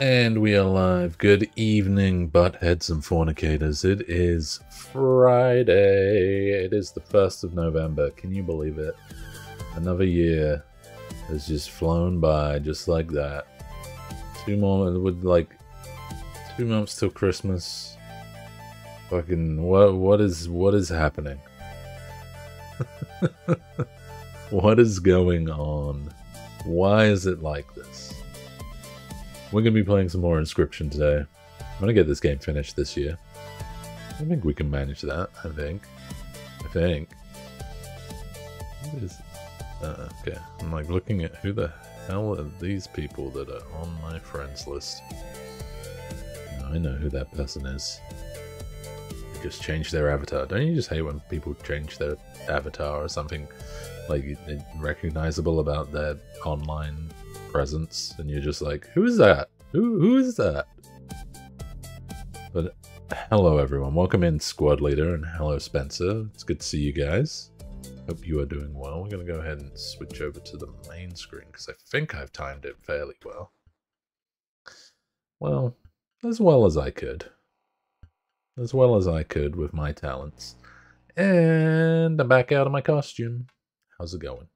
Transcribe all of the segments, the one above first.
And we are live. Good evening, buttheads and fornicators. It is Friday. It is the 1st of November. Can you believe it? Another year has just flown by just like that. Two more, with like two months till Christmas. Fucking, what, what is, what is happening? what is going on? Why is it like? We're going to be playing some more Inscryption today. I'm going to get this game finished this year. I think we can manage that, I think. I think. What is... Uh, okay, I'm like looking at who the hell are these people that are on my friends list. I know who that person is. They just change their avatar. Don't you just hate when people change their avatar or something like recognizable about their online presence, and you're just like, who is that? Who who is that? But hello everyone, welcome in Squad Leader, and hello Spencer. It's good to see you guys. Hope you are doing well. We're gonna go ahead and switch over to the main screen because I think I've timed it fairly well. Well, as well as I could. As well as I could with my talents. And I'm back out of my costume. How's it going?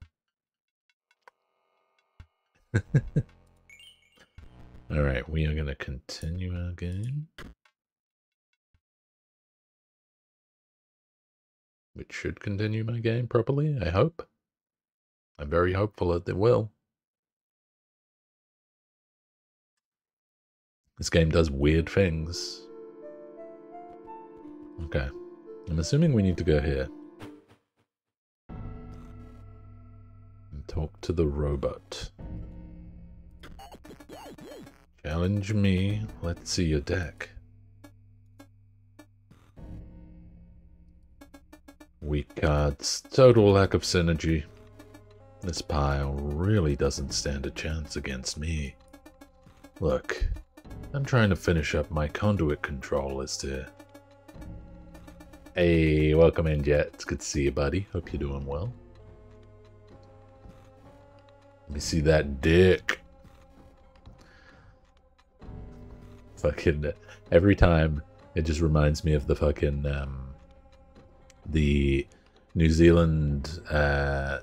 Alright, we are going to continue our game. Which should continue my game properly, I hope. I'm very hopeful that it will. This game does weird things. Okay. I'm assuming we need to go here. And talk to the robot. Challenge me. Let's see your deck. Weak cards. Total lack of synergy. This pile really doesn't stand a chance against me. Look, I'm trying to finish up my conduit control list here. Hey, welcome in, Jet. It's good to see you, buddy. Hope you're doing well. Let me see that dick. Fucking every time it just reminds me of the fucking um the New Zealand uh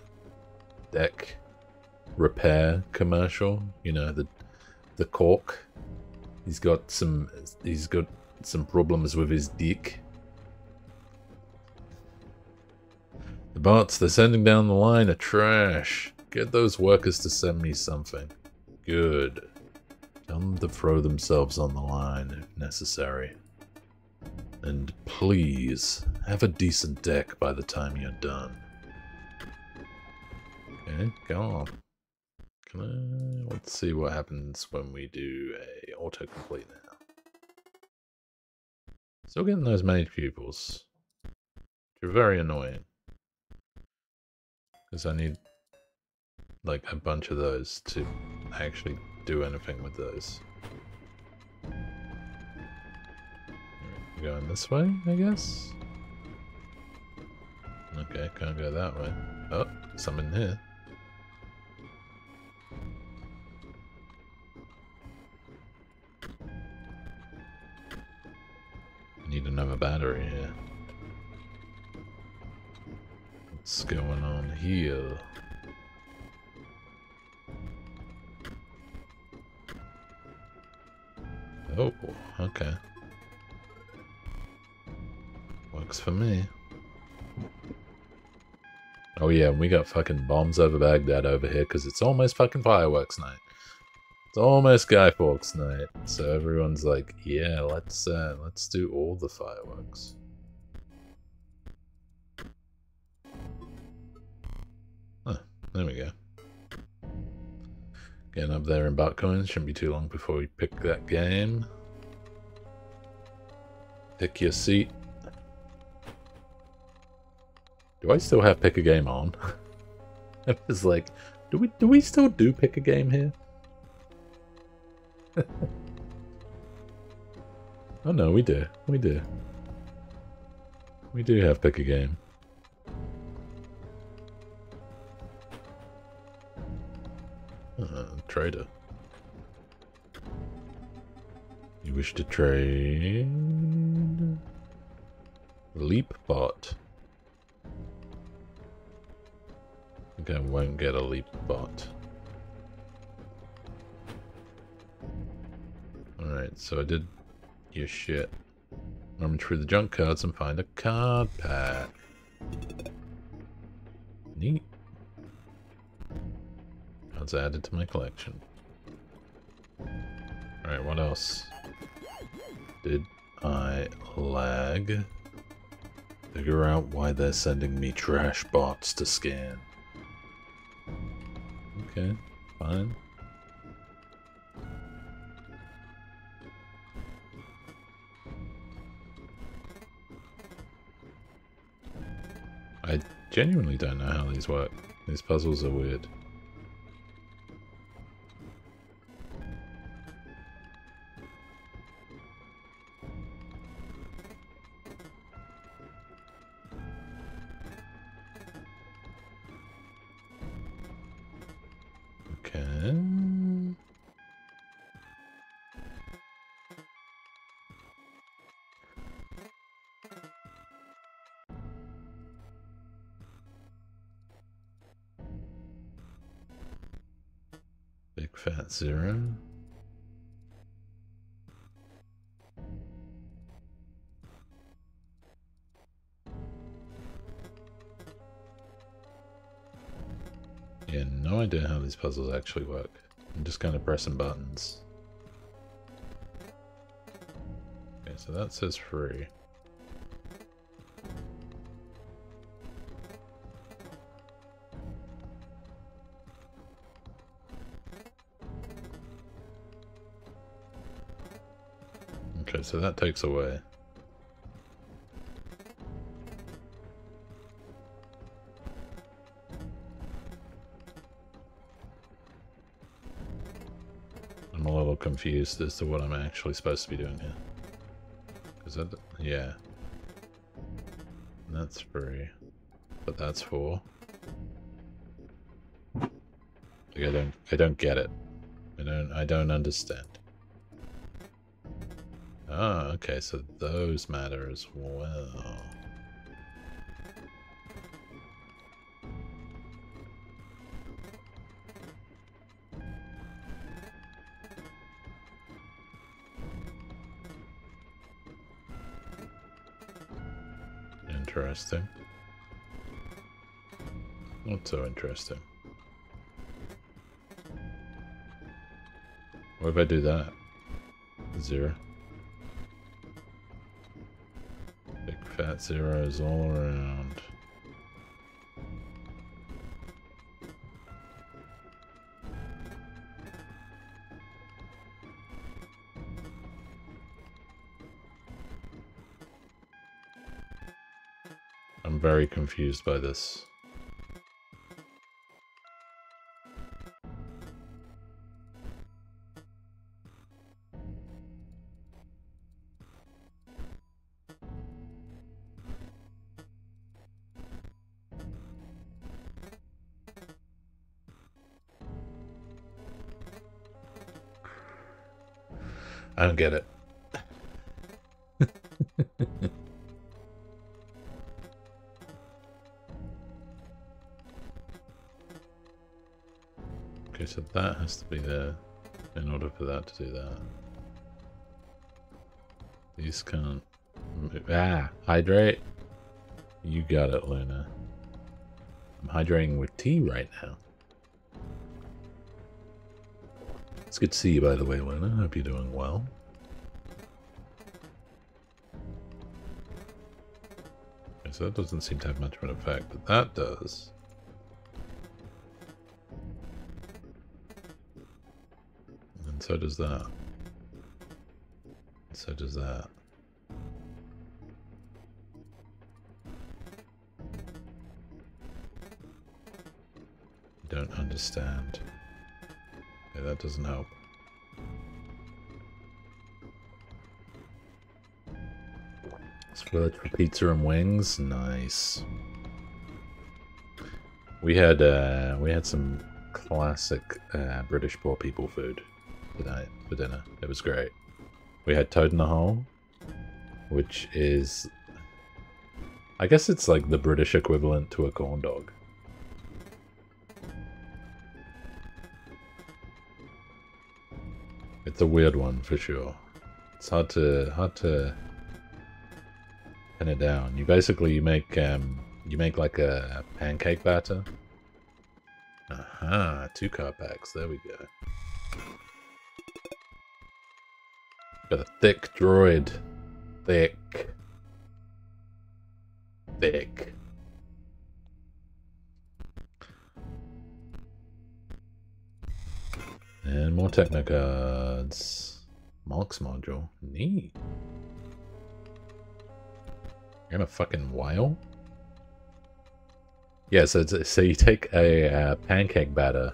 deck repair commercial, you know, the the cork. He's got some he's got some problems with his dick. The bots, they're sending down the line are trash. Get those workers to send me something. Good. Them to throw themselves on the line if necessary. And please, have a decent deck by the time you're done. Okay, go on. Can I... Let's see what happens when we do a autocomplete now. Still getting those mage pupils. Which are very annoying. Because I need like a bunch of those to actually do anything with those. Going this way, I guess? Okay, can't go that way. Oh, something here. We got fucking bombs over Baghdad over here because it's almost fucking fireworks night. It's almost Guy Fawkes night, so everyone's like, yeah, let's uh, let's do all the fireworks. Huh, there we go. Getting up there in Bitcoin. Shouldn't be too long before we pick that game. Pick your seat. Do I still have pick a game on? I was like, do we do we still do pick a game here? oh no, we do. We do. We do have pick a game. Uh, trader. You wish to trade? Leapbot. I I won't get a Leapbot. Alright, so I did your shit. I'm through the junk cards and find a card pack. Neat. Cards added to my collection. Alright, what else? Did I lag? Figure out why they're sending me trash bots to scan. Okay, fine. I genuinely don't know how these work. These puzzles are weird. Zero. Yeah, no idea how these puzzles actually work. I'm just kind of pressing buttons. Okay, so that says free. So that takes away. I'm a little confused as to what I'm actually supposed to be doing here. Is that, yeah. That's free. But that's for. Like I don't, I don't get it. I don't, I don't understand. Oh, okay, so those matter as well. Interesting. Not so interesting. What if I do that? Zero. Zeros all around. I'm very confused by this. I don't get it. okay, so that has to be there in order for that to do that. These can't... Move. Ah! Hydrate! You got it, Luna. I'm hydrating with tea right now. It's good to see you, by the way, Luna. Hope you're doing well. Okay, so that doesn't seem to have much of an effect, but that does. And so does that. Doesn't help. Splurge for pizza and wings. Nice. We had uh, we had some classic uh, British poor people food tonight for dinner. It was great. We had Toad in the Hole, which is... I guess it's like the British equivalent to a corn dog. A weird one for sure. It's hard to hard to pin it down. You basically you make um you make like a pancake batter. Aha, two car packs. There we go. Got a thick droid. Thick. Thick. And more Technocards. Mox Module. Neat. You're a fucking whale? Yeah, so, so you take a uh, pancake batter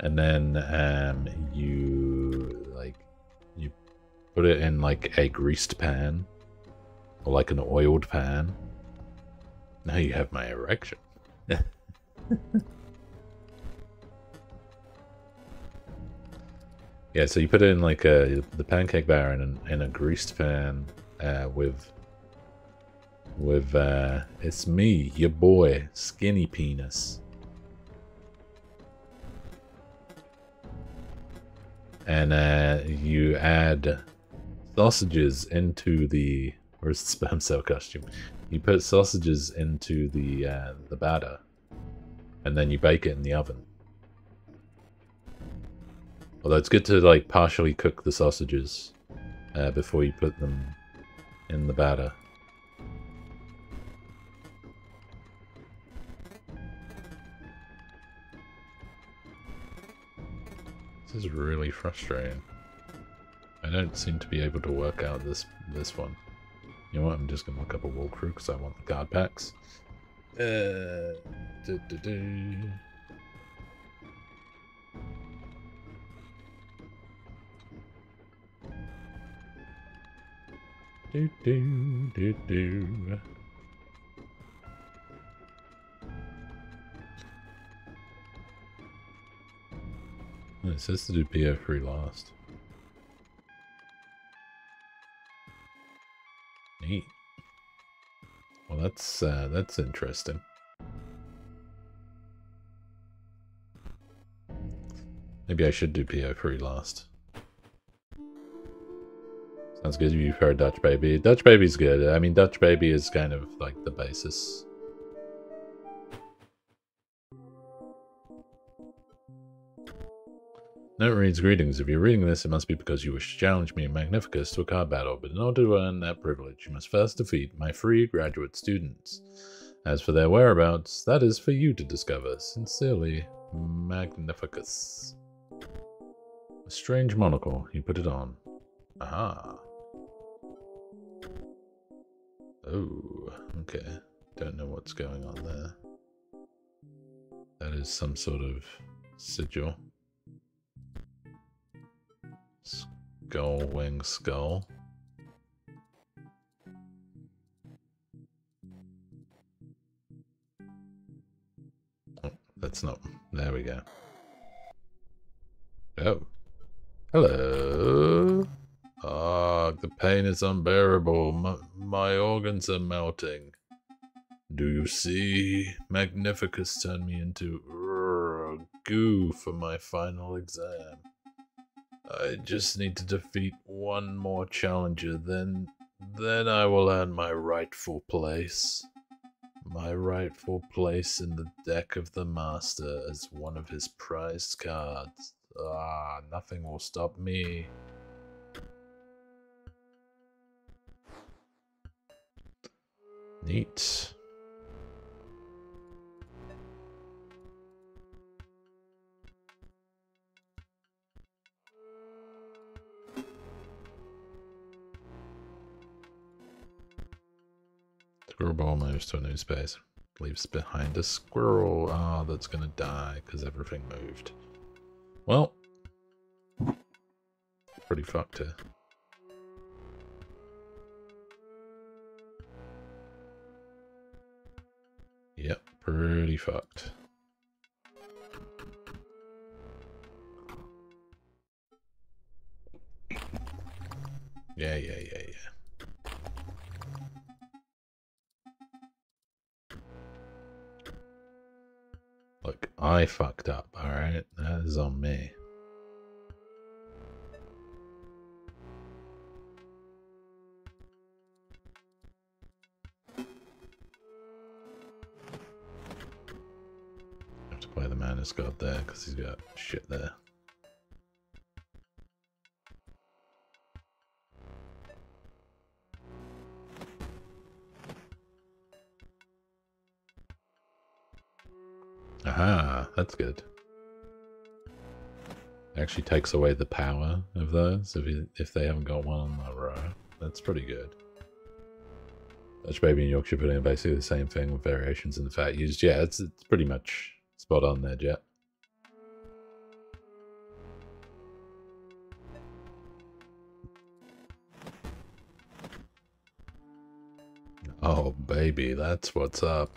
and then um, you like you put it in like a greased pan or like an oiled pan. Now you have my erection. Yeah, so you put it in like a, the pancake batter in, in a greased pan uh, with with uh, it's me, your boy, Skinny Penis. And uh, you add sausages into the where's the sperm cell costume? You put sausages into the uh, the batter, and then you bake it in the oven. Although it's good to like partially cook the sausages uh, before you put them in the batter. This is really frustrating. I don't seem to be able to work out this this one. You know what? I'm just gonna look up a walkthrough because I want the card packs. Uh, doo -doo -doo. Do do do do. It says to do P03 last. Neat. Well, that's uh, that's interesting. Maybe I should do P03 last. Sounds good. You've heard Dutch Baby. Dutch Baby's good. I mean, Dutch Baby is kind of like the basis. Note reads greetings. If you're reading this, it must be because you wish to challenge me and Magnificus to a card battle, but in order to earn that privilege, you must first defeat my free graduate students. As for their whereabouts, that is for you to discover. Sincerely, Magnificus. A strange monocle. He put it on. Aha. Oh, okay. Don't know what's going on there. That is some sort of sigil. Skull, wing, skull. Oh, that's not... There we go. Oh. Hello. Ah, the pain is unbearable. My, my organs are melting. Do you see? Magnificus turned me into goo for my final exam. I just need to defeat one more challenger, then then I will earn my rightful place. My rightful place in the deck of the master as one of his prized cards. Ah, nothing will stop me. Neat. Squirrel ball moves to a new space. Leaves behind a squirrel. Ah, oh, that's gonna die because everything moved. Well, pretty fucked here. Yep, pretty fucked. Yeah, yeah, yeah, yeah. Look, I fucked up, alright? That is on me. Play the Manus there because he's got shit there. Aha, that's good. Actually takes away the power of those if you, if they haven't got one on the row. That's pretty good. Dutch Baby and Yorkshire Pudding are basically the same thing with variations in the fat used. Yeah, it's, it's pretty much spot on there, Jet. Oh, baby, that's what's up.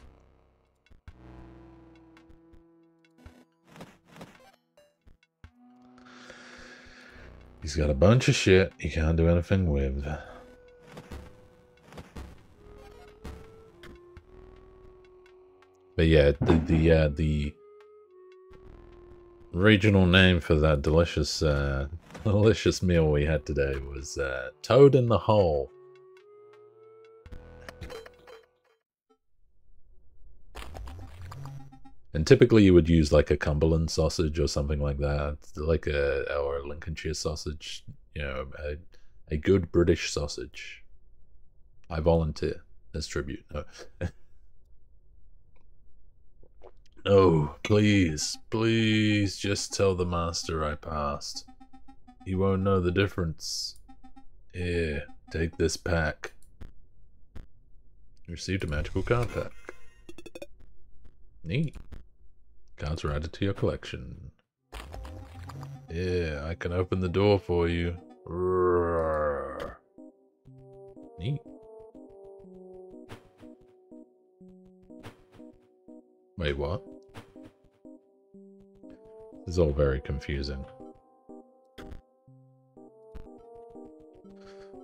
He's got a bunch of shit he can't do anything with. But yeah, the the uh, the regional name for that delicious uh, delicious meal we had today was uh, Toad in the Hole. And typically you would use like a Cumberland sausage or something like that, like a or a Lincolnshire sausage, you know, a, a good British sausage. I volunteer as tribute. No. no, please, please just tell the master I passed. He won't know the difference. Here, take this pack. Received a magical card pack. Neat. Cards are added to your collection. Yeah, I can open the door for you. Roar. Neat. Wait, what? This is all very confusing.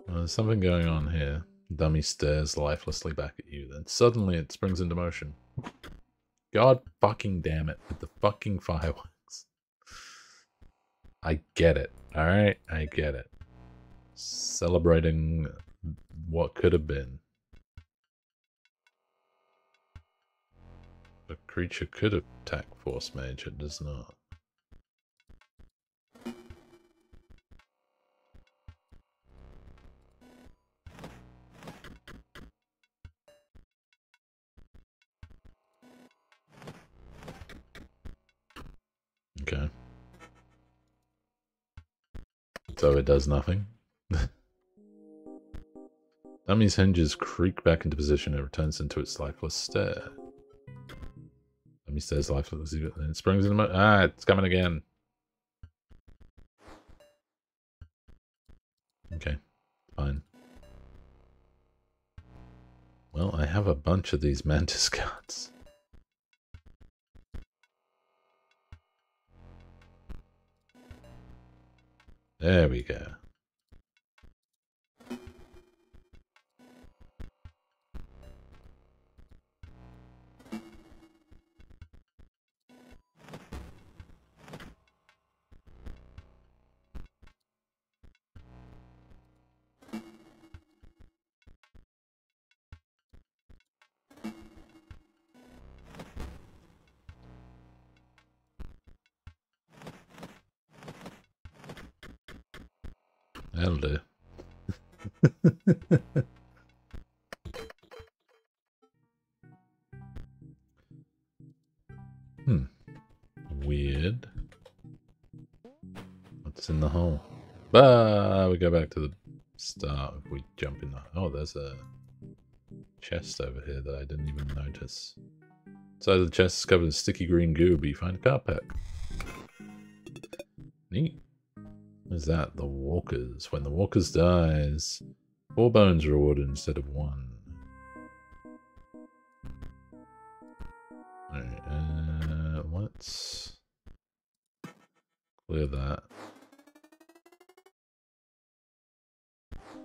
Well, there's something going on here. Dummy stares lifelessly back at you, then suddenly it springs into motion. God fucking damn it with the fucking fireworks. I get it. Alright? I get it. Celebrating what could have been. The creature could attack Force Mage, it does not. So it does nothing. Dummy's hinges creak back into position and returns into its lifeless stare. Dummy stares lifeless and it springs into Ah, it's coming again. Okay, fine. Well, I have a bunch of these mantis cards. There we go. Hmm. Weird. What's in the hole? Ah, we go back to the start. If we jump in the... Oh, there's a chest over here that I didn't even notice. Inside the chest is covered in sticky green goo, but you find a card pack. Neat. What is that? The Walkers. When the Walkers dies, four bones are rewarded instead of one. Alright, uh, let's clear that.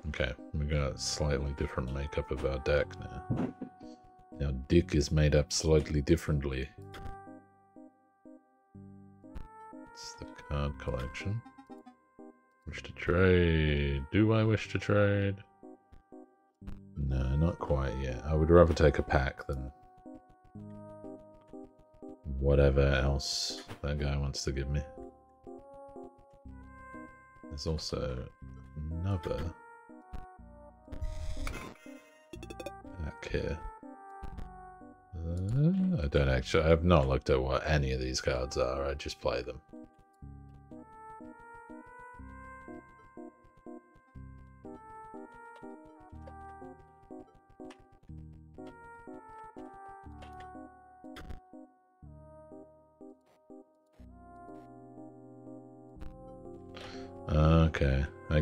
Okay, we got a slightly different makeup of our deck now. Our dick is made up slightly differently. It's the card collection. Wish to trade. Do I wish to trade? No, not quite yet. I would rather take a pack than whatever else that guy wants to give me. There's also another pack here. Uh, I don't actually, I have not looked at what any of these cards are, I just play them.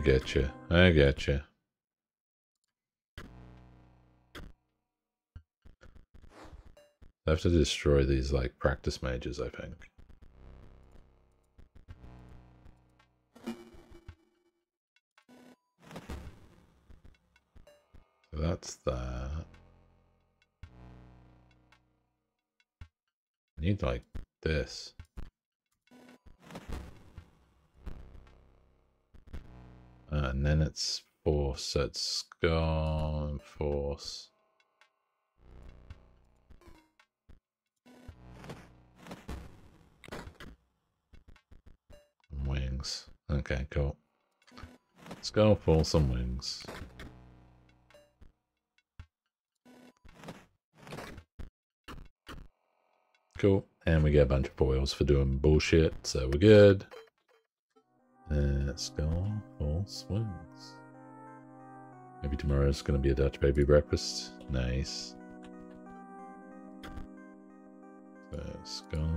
Okay, I get you. I get you. I have to destroy these, like, practice mages, I think. That's that. I need, like, this. And then it's force, so it's gone force. Wings. Okay, cool. Let's go for some wings. Cool. And we get a bunch of foils for doing bullshit, so we're good. Let's go full swings. Maybe tomorrow's gonna be a Dutch baby breakfast. Nice. Let's go.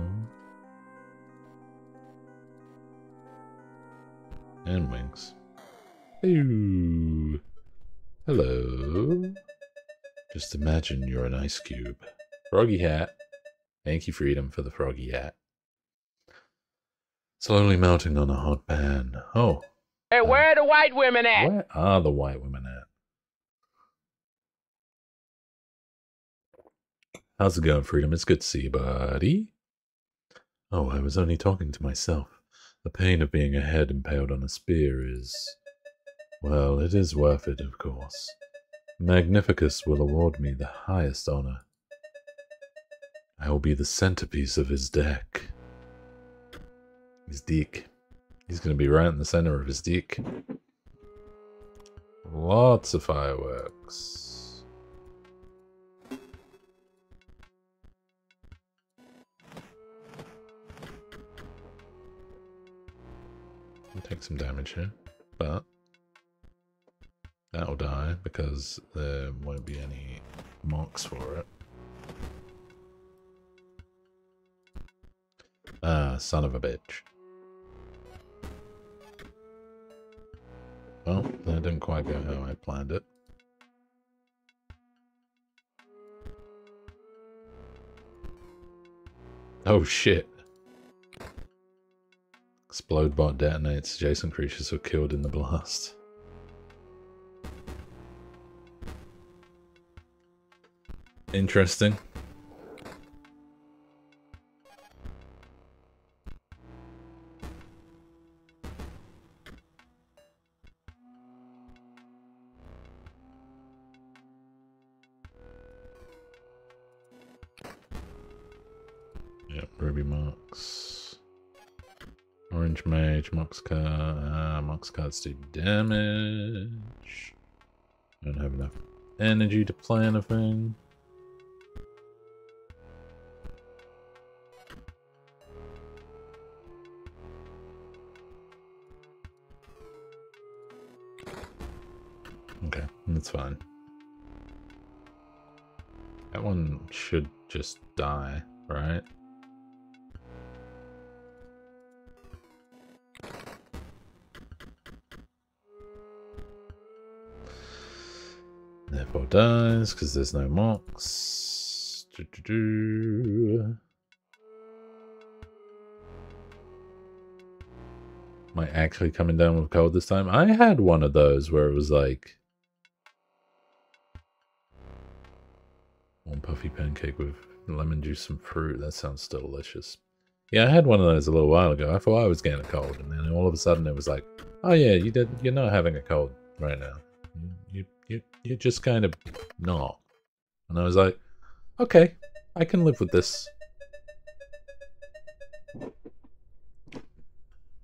And wings. Ooh. Hello. Just imagine you're an ice cube. Froggy hat. Thank you, Freedom, for the froggy hat. Slowly melting on a hot pan. Oh. Hey, oh. where are the white women at? Where are the white women at? How's it going, Freedom? It's good to see you, buddy. Oh, I was only talking to myself. The pain of being a head impaled on a spear is... Well, it is worth it, of course. Magnificus will award me the highest honor. I will be the centerpiece of his deck. His dick. He's going to be right in the center of his dick. Lots of fireworks. I'll take some damage here, but that'll die because there won't be any marks for it. Ah, son of a bitch. Well, that didn't quite go how I planned it. Oh shit. Explode bot detonates. Adjacent creatures were killed in the blast. Interesting. Moxcart. Uh, Moxcarts do damage. I don't have enough energy to play anything. Okay, that's fine. That one should just die, right? Therefore dies, because there's no marks. Am I actually coming down with cold this time? I had one of those where it was like one puffy pancake with lemon juice and fruit. That sounds delicious. Yeah, I had one of those a little while ago. I thought I was getting a cold, and then all of a sudden it was like, "Oh yeah, you did. You're not having a cold right now. You you you are just kind of not." And I was like, "Okay, I can live with this."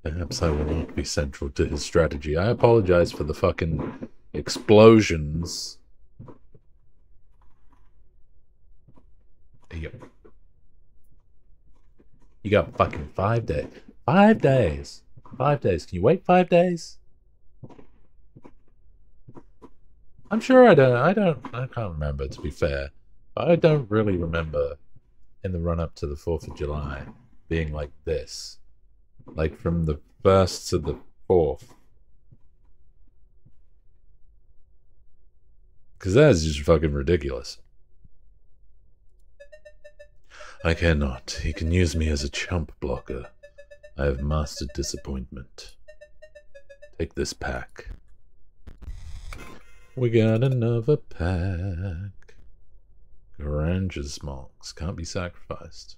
Perhaps I will not be central to his strategy. I apologize for the fucking explosions. Yep. You got fucking five days. Five days. Five days. Can you wait five days? I'm sure I don't. I don't. I can't remember. To be fair, I don't really remember in the run up to the Fourth of July being like this. Like from the first to the fourth. Because that is just fucking ridiculous. I cannot. He can use me as a chump blocker. I have mastered disappointment. Take this pack. We got another pack. Goranj's Mox can't be sacrificed.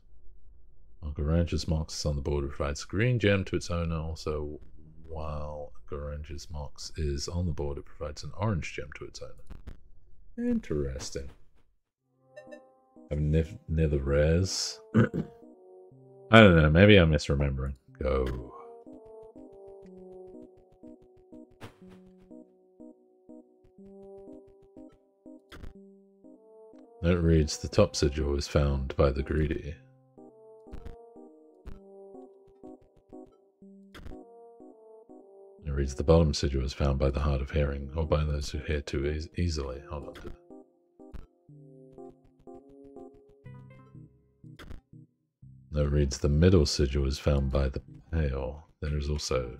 Goranj's Mox is on the board provides a green gem to its owner. Also, while Goranj's Mox is on the board, it provides an orange gem to its owner. Interesting. Have near the rares. I don't know. Maybe I'm misremembering. Go. It reads, the top sigil is found by the greedy. It reads the bottom sigil is found by the hard of hearing, or by those who hear too e easily. Hold on. That reads the middle sigil is found by the pale. There is also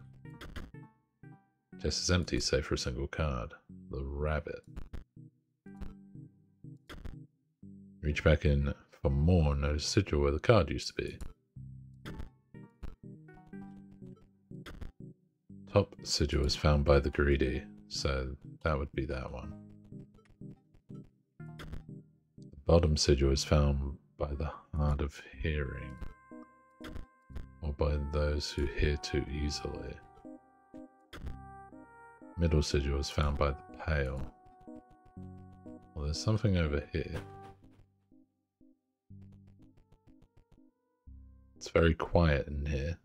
just as empty save for a single card. The rabbit. Reach back in for more, notice sigil where the card used to be. Top sigil is found by the greedy, so that would be that one. Bottom sigil is found by the hard of hearing, or by those who hear too easily. Middle sigil is found by the pale. Well, there's something over here. It's very quiet in here.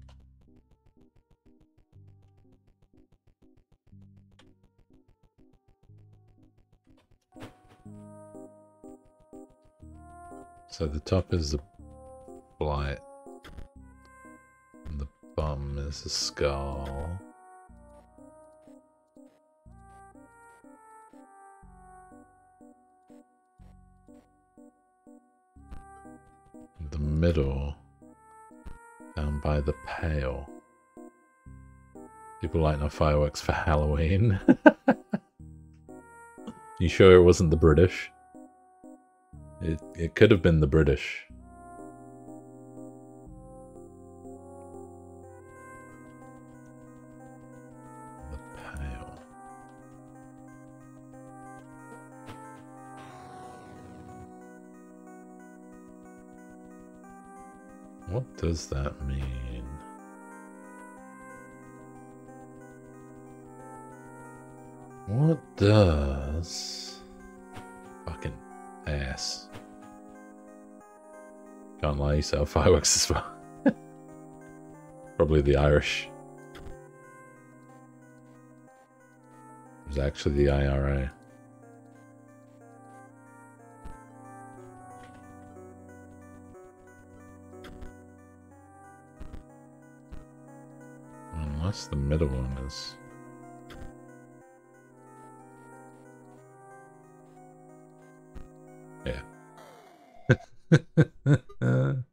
So the top is the blight. And the bum is the skull. The middle, down by the pale. People lighting up fireworks for Halloween. you sure it wasn't the British? It, it could have been the British. What does that mean? What does fucking ass can't lie, so fireworks as well. Probably the Irish. It was actually the IRA. Unless the middle one is... Yeah.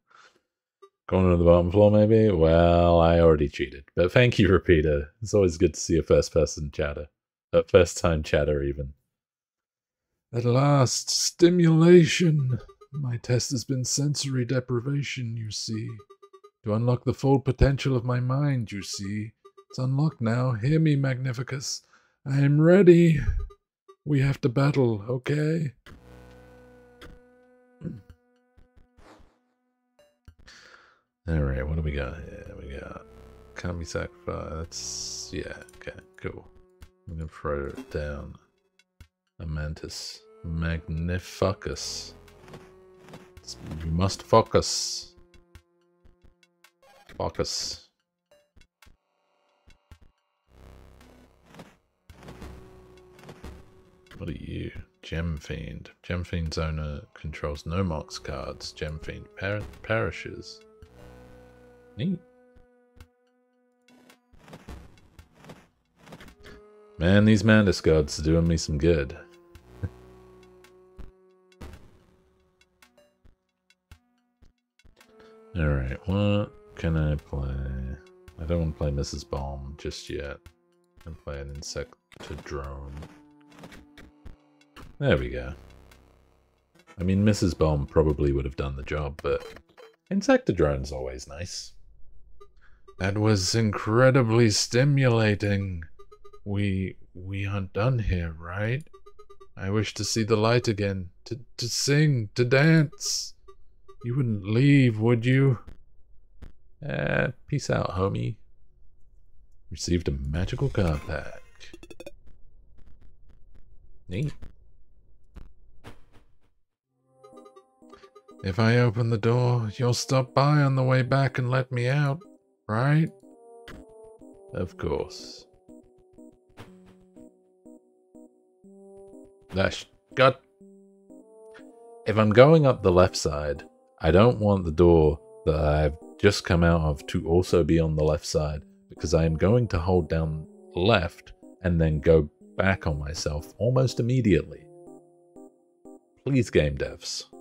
Going to the bottom floor, maybe? Well, I already cheated. But thank you, Repeater. It's always good to see a first person chatter. A first time chatter, even. At last, stimulation. My test has been sensory deprivation, you see. To unlock the full potential of my mind, you see. It's unlocked now. Hear me, Magnificus. I am ready. We have to battle, okay? Alright, what do we got here? We got can't be sacrificed. That's yeah, okay, cool. I'm gonna throw it down. A mantis. Magnificus. You must focus. Focus. What are you? Gem Fiend. Gem Fiend's owner controls no mox cards. Gem Fiend per perishes. Neat. Man, these Mantis gods are doing me some good. Alright, what can I play? I don't want to play Mrs. Bomb just yet. I'm play an drone. There we go. I mean, Mrs. Bomb probably would have done the job, but Insectodrone's always nice. That was incredibly stimulating. We we aren't done here, right? I wish to see the light again, to, to sing, to dance. You wouldn't leave, would you? Eh, peace out, homie. Received a magical card pack. Neat. If I open the door, you'll stop by on the way back and let me out, right? Of course. Dash. God. If I'm going up the left side, I don't want the door that I've just come out of to also be on the left side because I am going to hold down left and then go back on myself almost immediately. Please, game devs.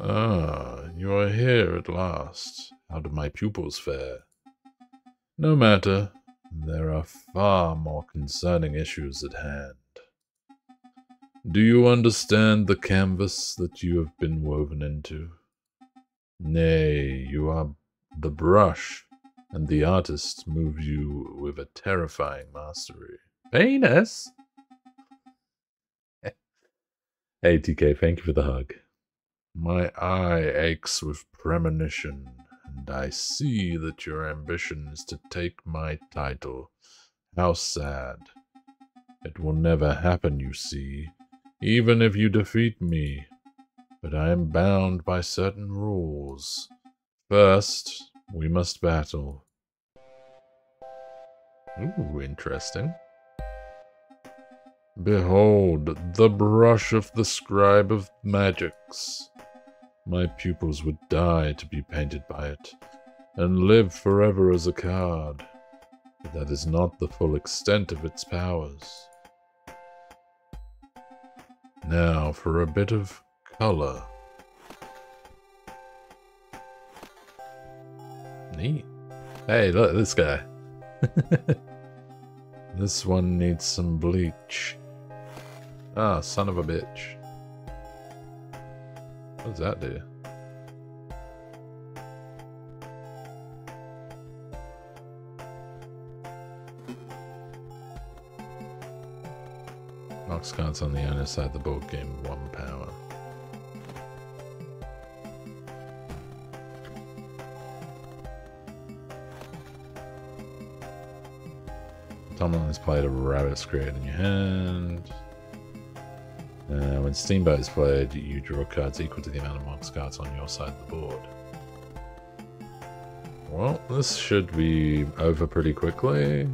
Ah, you are here at last. How do my pupils fare? No matter, there are far more concerning issues at hand. Do you understand the canvas that you have been woven into? Nay, you are the brush, and the artist moves you with a terrifying mastery. Penis? hey, TK, thank you for the hug. My eye aches with premonition, and I see that your ambition is to take my title. How sad. It will never happen, you see, even if you defeat me. But I am bound by certain rules. First, we must battle. Ooh, interesting. Behold, the brush of the scribe of magics. My pupils would die to be painted by it, and live forever as a card. But that is not the full extent of its powers. Now for a bit of color. Neat. Hey, look, at this guy. this one needs some bleach. Ah, son of a bitch. What does that do? Mox cards on the owner side of the board game, one power. Tomlin has played a rabbit square in your hand. Uh, when Steamboat is played, you draw cards equal to the amount of Mox cards on your side of the board. Well, this should be over pretty quickly.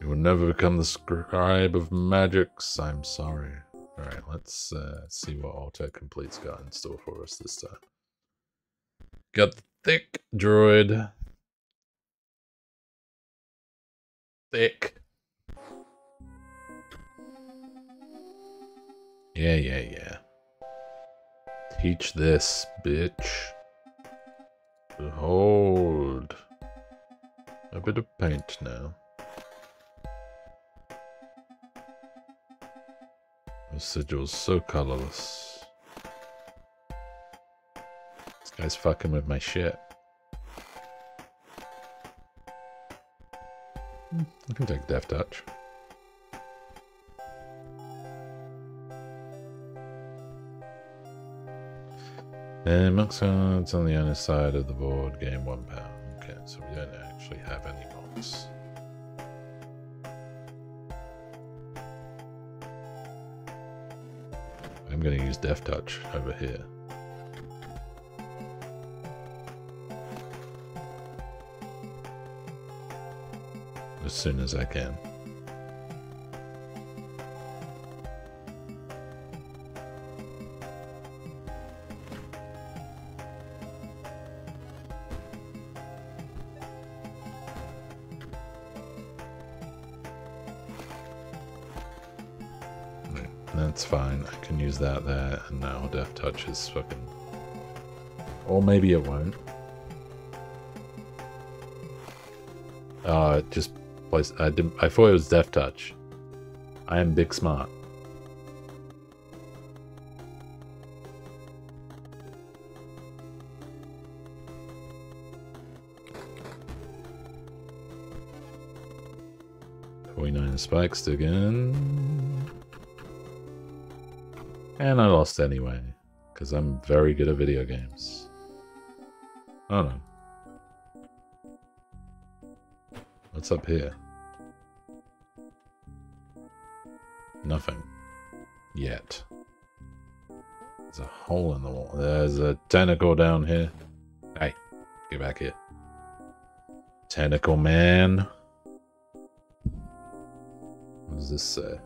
You will never become the scribe of magics, I'm sorry. Alright, let's uh, see what auto-complete's got in store for us this time. Got the thick droid thick. Yeah, yeah, yeah. Teach this, bitch. Behold. A bit of paint now. Sigil's so colorless. This guy's fucking with my shit. I can take Death Touch. And Mox cards on the other side of the board gain one pound. Okay, so we don't actually have any monks. I'm going to use Death Touch over here. As soon as I can. That's fine. I can use that there, and now Death Touch is fucking... Or maybe it won't. Uh, it just place. I didn't. I thought it was Death Touch. I am big smart. Forty-nine spikes again. And I lost anyway, because I'm very good at video games. Oh no. What's up here? There's a tentacle down here. Hey, get back here. Tentacle man. What does this say?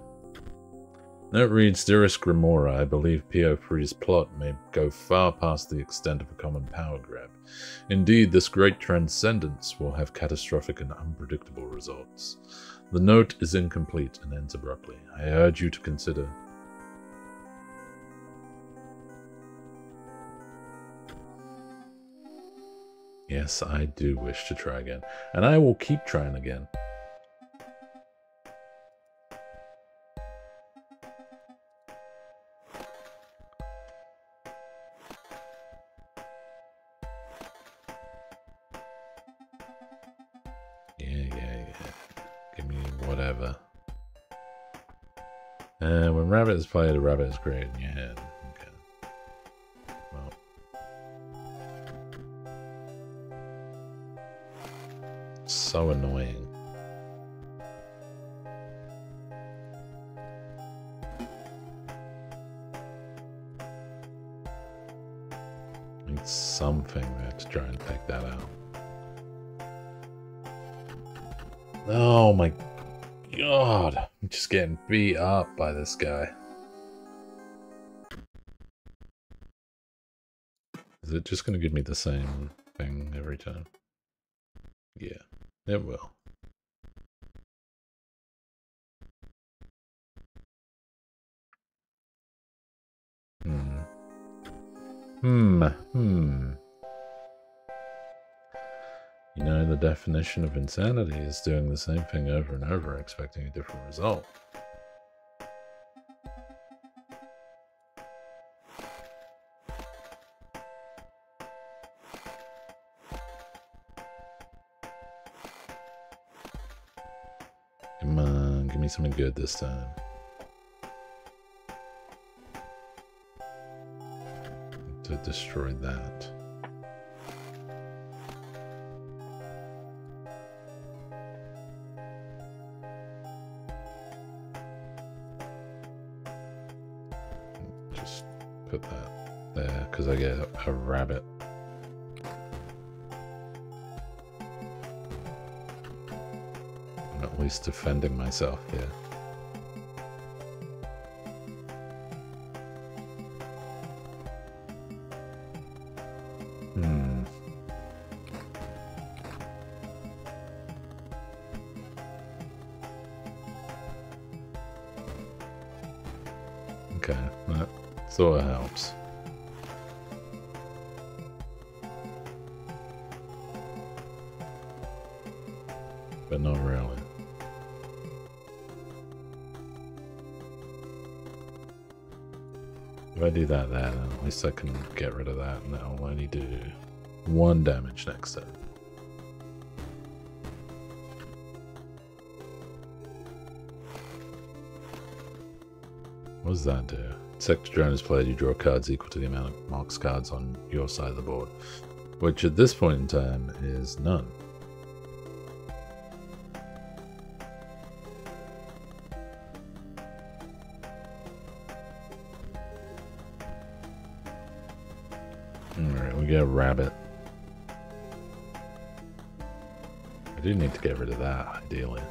Note reads, Dearest Grimora, I believe P03's plot may go far past the extent of a common power grab. Indeed, this great transcendence will have catastrophic and unpredictable results. The note is incomplete and ends abruptly. I urge you to consider. Yes, I do wish to try again, and I will keep trying again. Yeah, yeah, yeah. Give me whatever. And when rabbit is played, a rabbit is created in your head. So annoying. Need something to try and take that out. Oh my god. I'm just getting beat up by this guy. Is it just going to give me the same thing every time? It will. Hmm. Hmm. Hmm. You know, the definition of insanity is doing the same thing over and over, expecting a different result. Something good this time. To destroy that. Just put that there because I get a rabbit. Least defending myself here. Least I can get rid of that, and that will only do one damage next turn. What does that do? Sector drone is played, you draw cards equal to the amount of Mox cards on your side of the board, which at this point in time is none. Alright, we get a rabbit. I do need to get rid of that, ideally.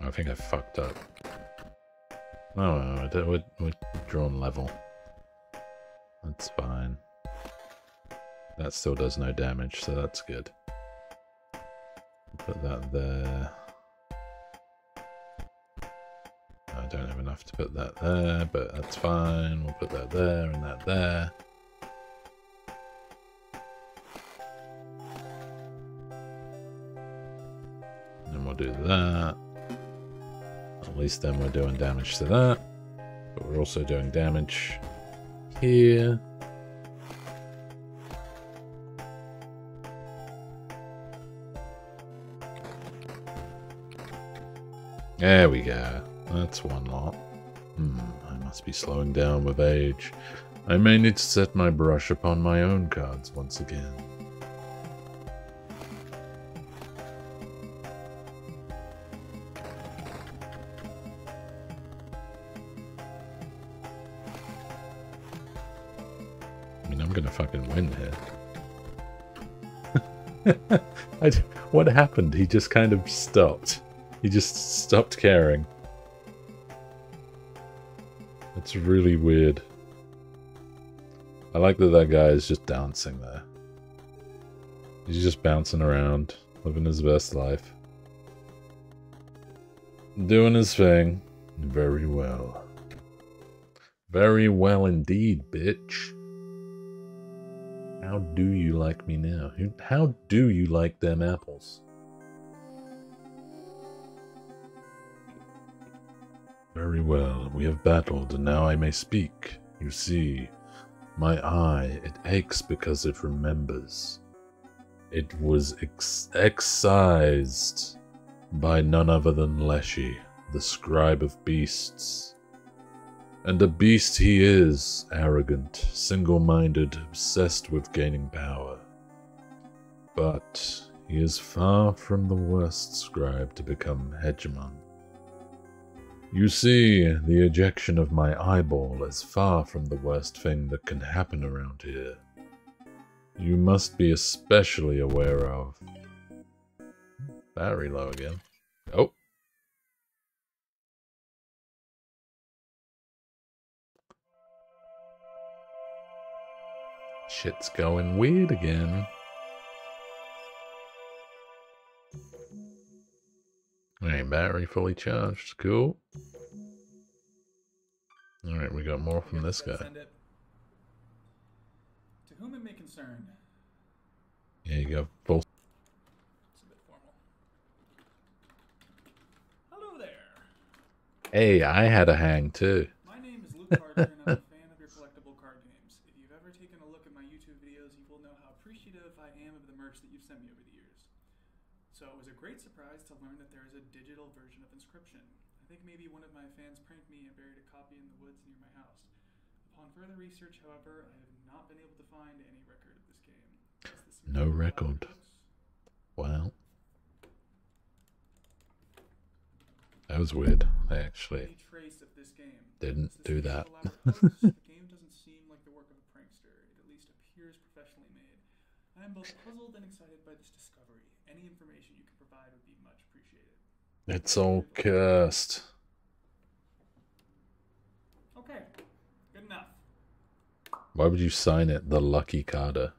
I think I fucked up. No, no, no, we're, we're drawn level. That's fine. That still does no damage, so that's good. Put that there. I don't have enough to put that there, but that's fine. We'll put that there and that there. And we'll do that. At least then we're doing damage to that. But we're also doing damage here. There we go. That's one lot. Hmm, I must be slowing down with age. I may need to set my brush upon my own cards once again. What happened? He just kind of stopped. He just stopped caring. It's really weird. I like that that guy is just dancing there. He's just bouncing around, living his best life. Doing his thing. Very well. Very well indeed, bitch. How do you like me now? How do you like them apples? Very well, we have battled, and now I may speak. You see, my eye, it aches because it remembers. It was ex excised by none other than Leshy, the scribe of beasts. And a beast he is, arrogant, single-minded, obsessed with gaining power. But he is far from the worst scribe to become hegemon. You see, the ejection of my eyeball is far from the worst thing that can happen around here. You must be especially aware of... Battery low again. Oh. Shit's going weird again. Alright, battery fully charged. Cool. Alright, we got more from this guy. To whom it may concern. Yeah, you go full. It's a bit formal. Hello there. Hey, I had a hang too. My name is Luke Carder, and I'm a fan of your collectible card games. If you've ever taken a look at my YouTube videos, you will know how appreciative I am of the merch that you've sent me over the years. So it was a great surprise to learn that there is a digital version of Inscryption. I think maybe one of my fans pranked me and buried a copy in the woods near my house. Upon further research, however, I have not been able to find any record of this game. This No merely how it record. Wow. That was weird. I actually trace of this game. didn't do that. the game doesn't seem like the work of a prankster. It at least appears professionally made. I am both puzzled and excited by this discovery. Any information you can provide would be much appreciated. It's all cursed. Okay, good enough. Why would you sign it the Lucky Carder?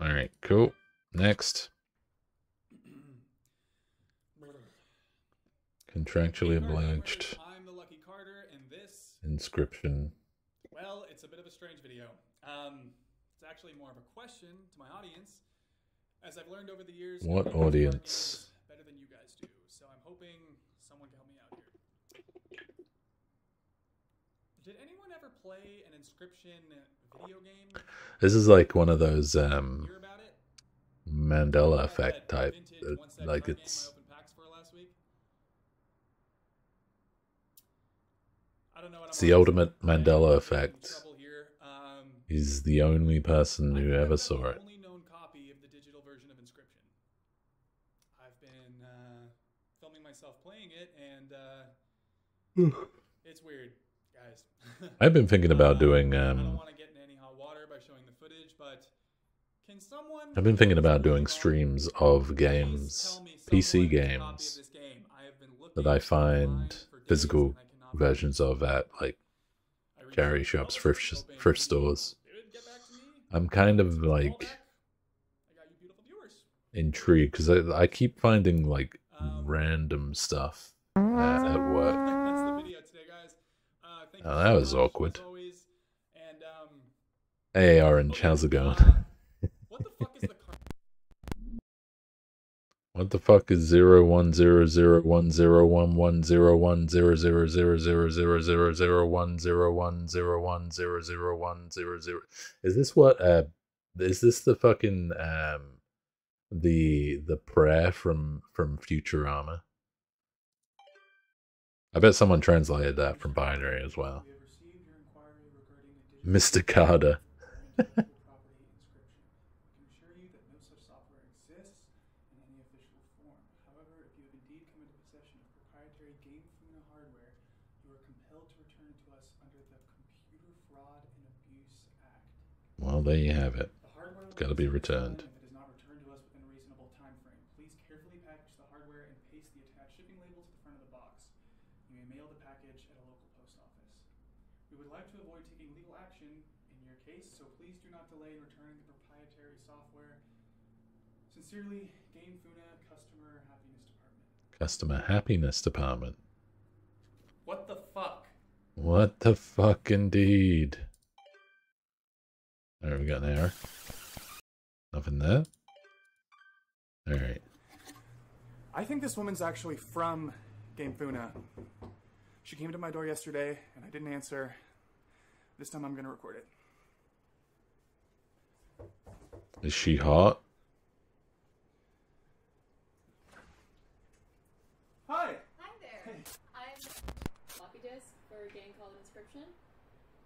Alright, cool. Next. Contractually obliged. I'm the Lucky Carder, and this, Inscryption. well, it's a bit of a strange video. Um, it's actually more of a question to my audience, as I've learned over the years. What nobody knows card audience? Better than you guys do. So I'm hoping someone can help me out here. Did anyone ever play an Inscryption video game? This is like one of those um, Hear about it? Mandela effect type. uh, like card game I it's opened packs for last week? I don't know what It's the ultimate Mandela effect. Um, he's the only person who ever saw it. Only known copy of the digital version of Inscryption. I've been uh, filming myself playing it, and uh, it's weird, guys. I've been thinking about Uh, doing I don't um want to get in any hot water by showing the footage, but can someone? I've been thinking about doing streams of games, PC has a copy of games game. I that I find physical I versions of at like charity shops, thrift sh- thrift stores. They didn't get back to me. I'm kind of like callback. I got you beautiful viewers. intrigued because I, I keep finding like Um, random stuff uh, at work. That's the video today, guys. Uh, thank you Oh, that was awkward. Hey, Orange, how's it going? what the fuck is the? What the fuck is zero one zero zero one zero one one zero one zero zero zero zero zero zero zero one zero one zero one zero zero one zero zero? Is this what? Uh, is this the fucking um, the the prayer from from Futurama? I bet someone translated that from binary as well. We have received your inquiry regarding a digital Mr. Carder. intellectual property Inscryption. We can assure you that no such software exists in any official form. However, if you have indeed come into possession of proprietary GameFuna hardware, you are compelled to return it to us under the Computer Fraud and Abuse Act. Well, there you have it. The hardware will Gotta be stolen returned. If it is not returned to us within a reasonable time frame, please carefully package the hardware and paste the attached shipping label to the front of the box. You may mail the package at a local post office. We would like to avoid taking legal action in your case, so please do not delay in returning the proprietary software. Sincerely, Customer Happiness Department. Customer happiness department. What the fuck? What the fuck, indeed. Alright, we got an error. Nothing there. Alright. I think this woman's actually from GameFuna. She came to my door yesterday and I didn't answer. This time I'm gonna record it. Is she hot? Hi! Hi there. I'm floppy disk for a game called Inscryption.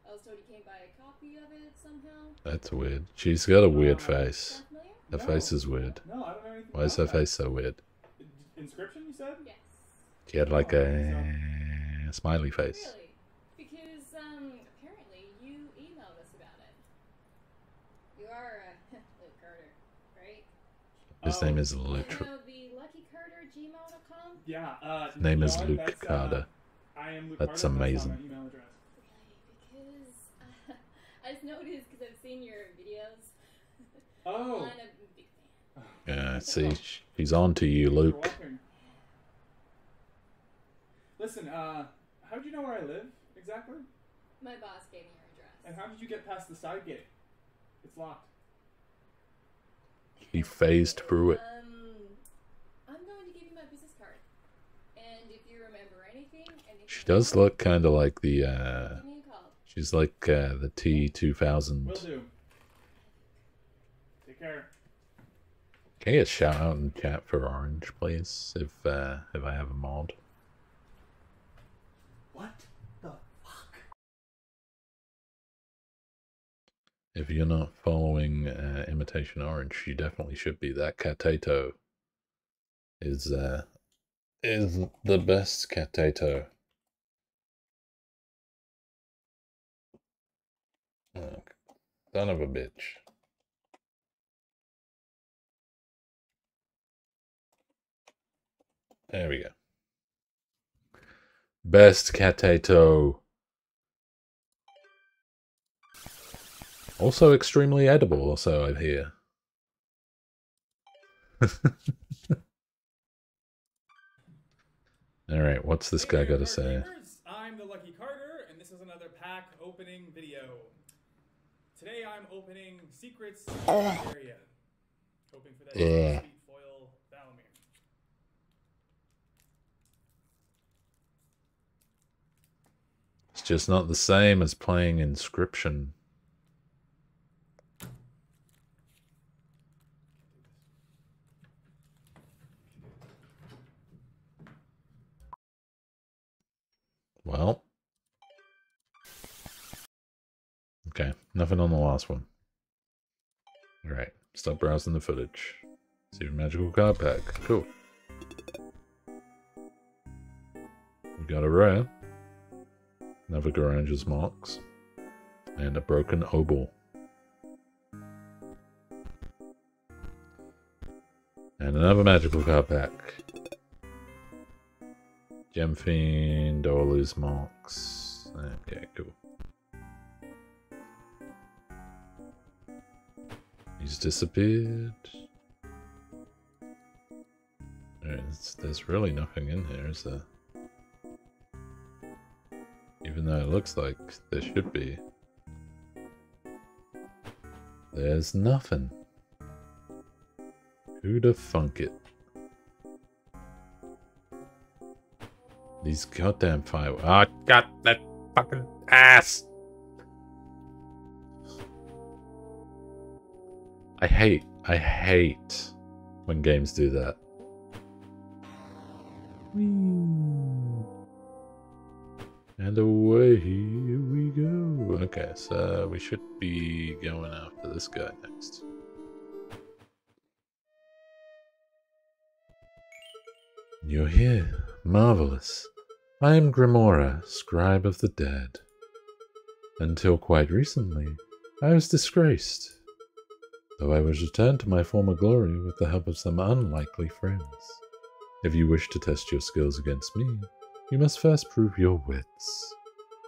I was told you came by a copy of it somehow. That's weird. She's got a weird Uh, face. Her No. face is weird. No, I don't know anything Why is her about that. face so weird? Inscryption, you said? Yes. She had like a smiley face. Really? Because um, apparently you emailed us about it. You are uh, Luke Carder, right? His Oh, name is You Luke. know the Lucky Carder Yeah, uh. His name is know? Luke That's, uh, Carder. I am Luke That's Carder, but amazing. not my email address. Really? Because I just noticed because I've seen your videos. Oh! I'm a big fan. Yeah, see, sh- she's on to you, Luke. Listen, uh, how do you know where I live exactly? My boss gave me your address. And how did you get past the side gate? It's locked. He phased through it. Um, I'm going to give you my business card, and if you remember anything, anything She does look kind of like the, uh, Give me a call. She's like uh, the T2000. do. Take care. Can you get a shout out in chat for Orange, please? If uh, if I have a mod. What the fuck? If you're not following uh, Imitation Orange, you definitely should be. That Catato is uh, is the best Catato. Oh, son of a bitch. There we go. Best Catato. Also extremely edible, or so I hear. Alright, what's this guy got to say? I'm the Lucky Carder, and this is another pack opening video. Today I'm opening Secrets Area. Hoping for that Yeah. sweet foil Valamir. It's just not the same as playing Inscryption. Well. Okay, nothing on the last one. Alright, stop browsing the footage. See your magical card pack. Cool. We got a rare. Another Garanger's Marks. And a Broken Obol. And another magical card pack. Gem Fiend, Orlu's Mox. Okay, cool. He's disappeared. There's, there's really nothing in here, is there? Even though it looks like there should be. There's nothing. Who the funk it? These goddamn fire. Ah, oh, got that fucking ass! I hate, I hate when games do that. Hmm. And away we go. Okay, so we should be going after this guy next. You're here. Marvelous. I am Grimora, scribe of the dead. Until quite recently, I was disgraced. Though I was returned to my former glory with the help of some unlikely friends. If you wish to test your skills against me, you must first prove your wits.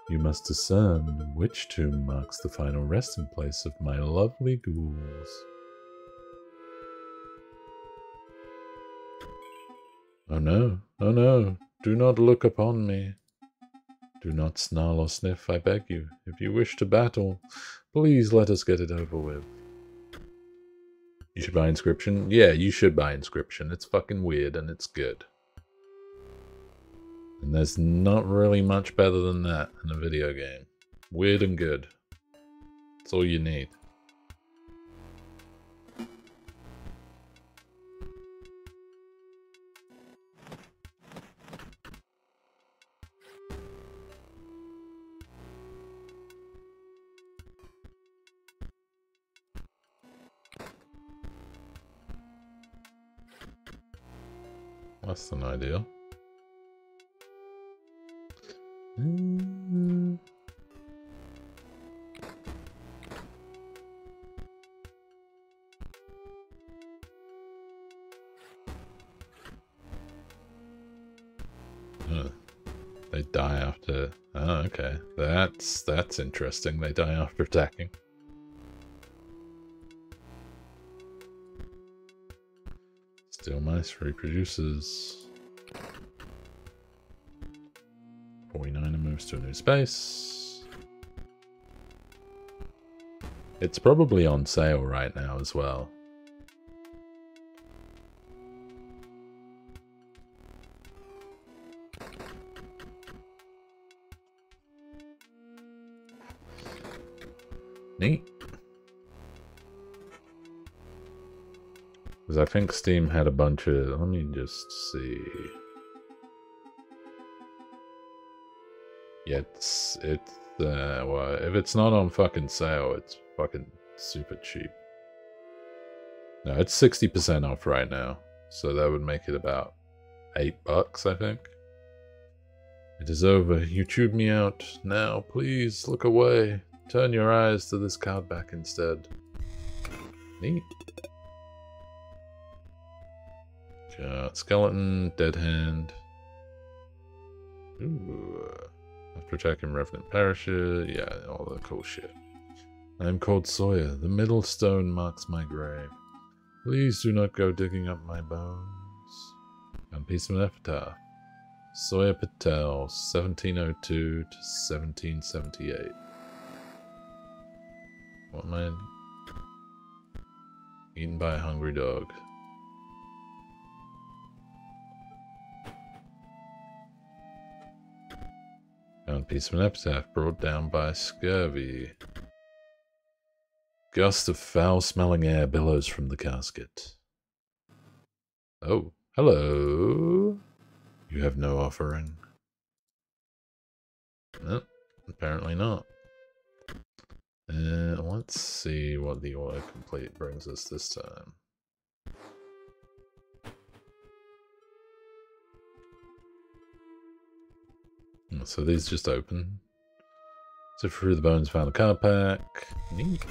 You must discern which tomb marks the final resting place of my lovely ghouls. Oh no, oh no, do not look upon me. Do not snarl or sniff, I beg you. If you wish to battle, please let us get it over with. You should buy Inscryption? Yeah, you should buy Inscryption. It's fucking weird and it's good. And there's not really much better than that in a video game. Weird and good. That's all you need. Less than ideal. Mm. Huh. They die after. Oh, okay. That's that's interesting. They die after attacking. Mice reproduces. 49 and moves to a new space. It's probably on sale right now as well. Because I think Steam had a bunch of... Let me just see. Yeah, it's... it's uh, well, if it's not on fucking sale, it's fucking super cheap. No, it's 60% off right now. So that would make it about 8 bucks, I think. It is over. You chewed me out. Now, please, look away. Turn your eyes to this card back instead. Neat. Got skeleton, dead hand. Ooh. Uh, after attacking Revenant Parachute, yeah, all the cool shit. I am called Sawyer. The middle stone marks my grave. Please do not go digging up my bones. And piece of an epitaph. Sawyer Patel, 1702 to 1778. What am I? Eaten by a hungry dog. Found piece of an epitaph brought down by scurvy. Gust of foul-smelling air billows from the casket. Oh, hello. You have no offering. No, apparently not. Uh, let's see what the autocomplete brings us this time. So these just open. So through the bones found a car pack. Neat.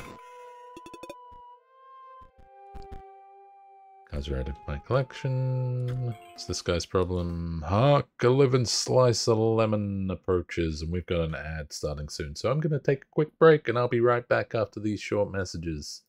Cards are added to my collection. It's this guy's problem. Hark, a living slice of lemon approaches, and we've got an ad starting soon. So I'm going to take a quick break, and I'll be right back after these short messages.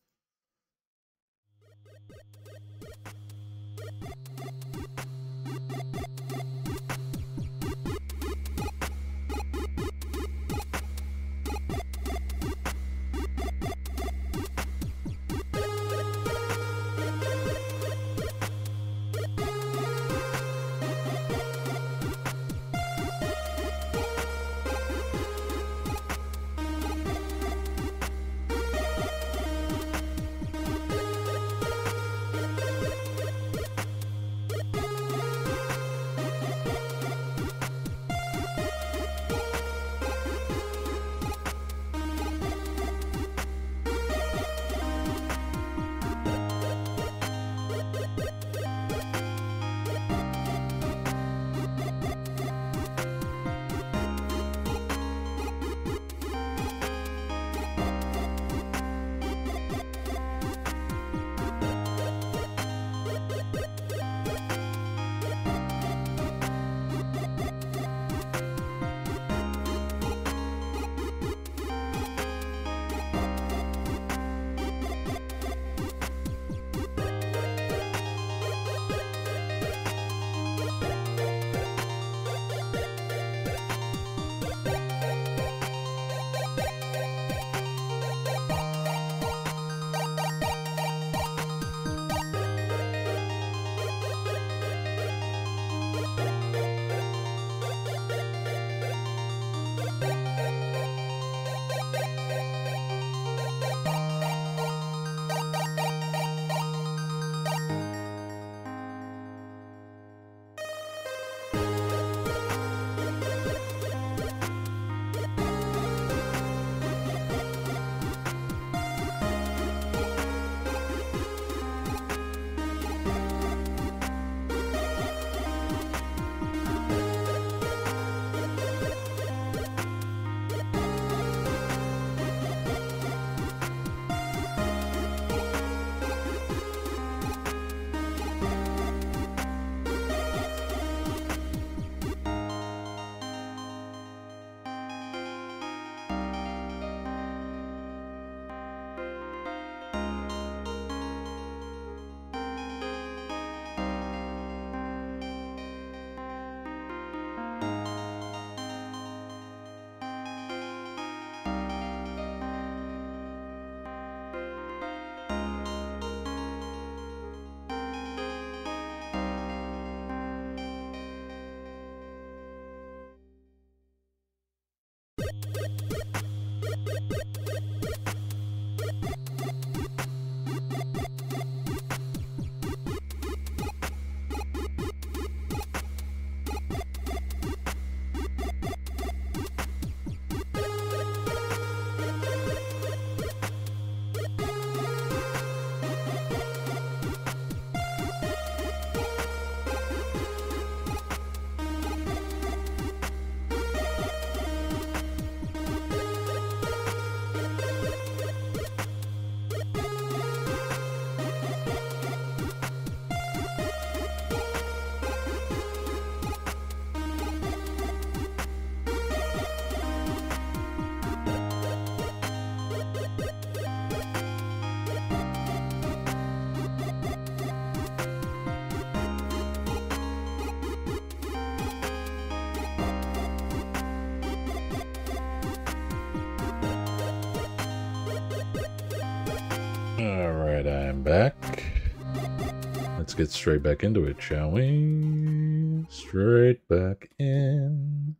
Get straight back into it, shall we? Straight back in.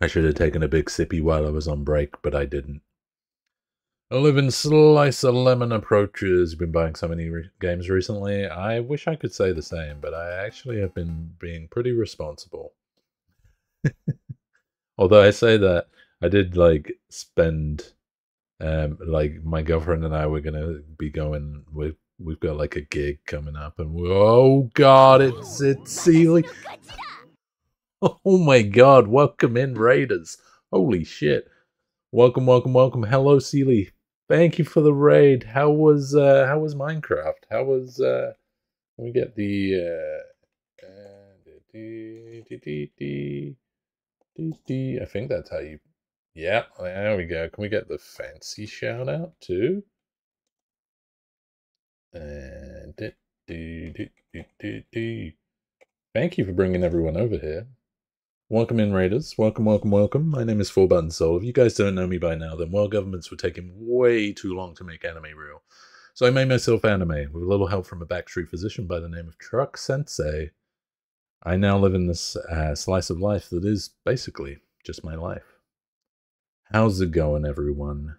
I should have taken a big sippy while I was on break, but I didn't. A living slice of lemon approaches. Been buying so many re- games recently. I wish I could say the same, but I actually have been being pretty responsible. Although I say that, I did like spend, um, like my girlfriend and I were gonna be going with. We've got like a gig coming up, and we oh god, it's it's Sealy. Oh my god, welcome in Raiders. Holy shit. Welcome, welcome, welcome. Hello, Sealy. Thank you for the raid. How was uh how was Minecraft? How was uh we get the uh, uh I think that's how you Yeah, there we go. Can we get the fancy shout out too? And Thank you for bringing everyone over here. Welcome in, Raiders. Welcome, welcome, welcome. My name is Four Button Soul. If you guys don't know me by now, then world governments were taking way too long to make anime real. So I made myself anime with a little help from a backstreet physician by the name of Truck Sensei. I now live in this uh, slice of life that is basically just my life. How's it going, everyone?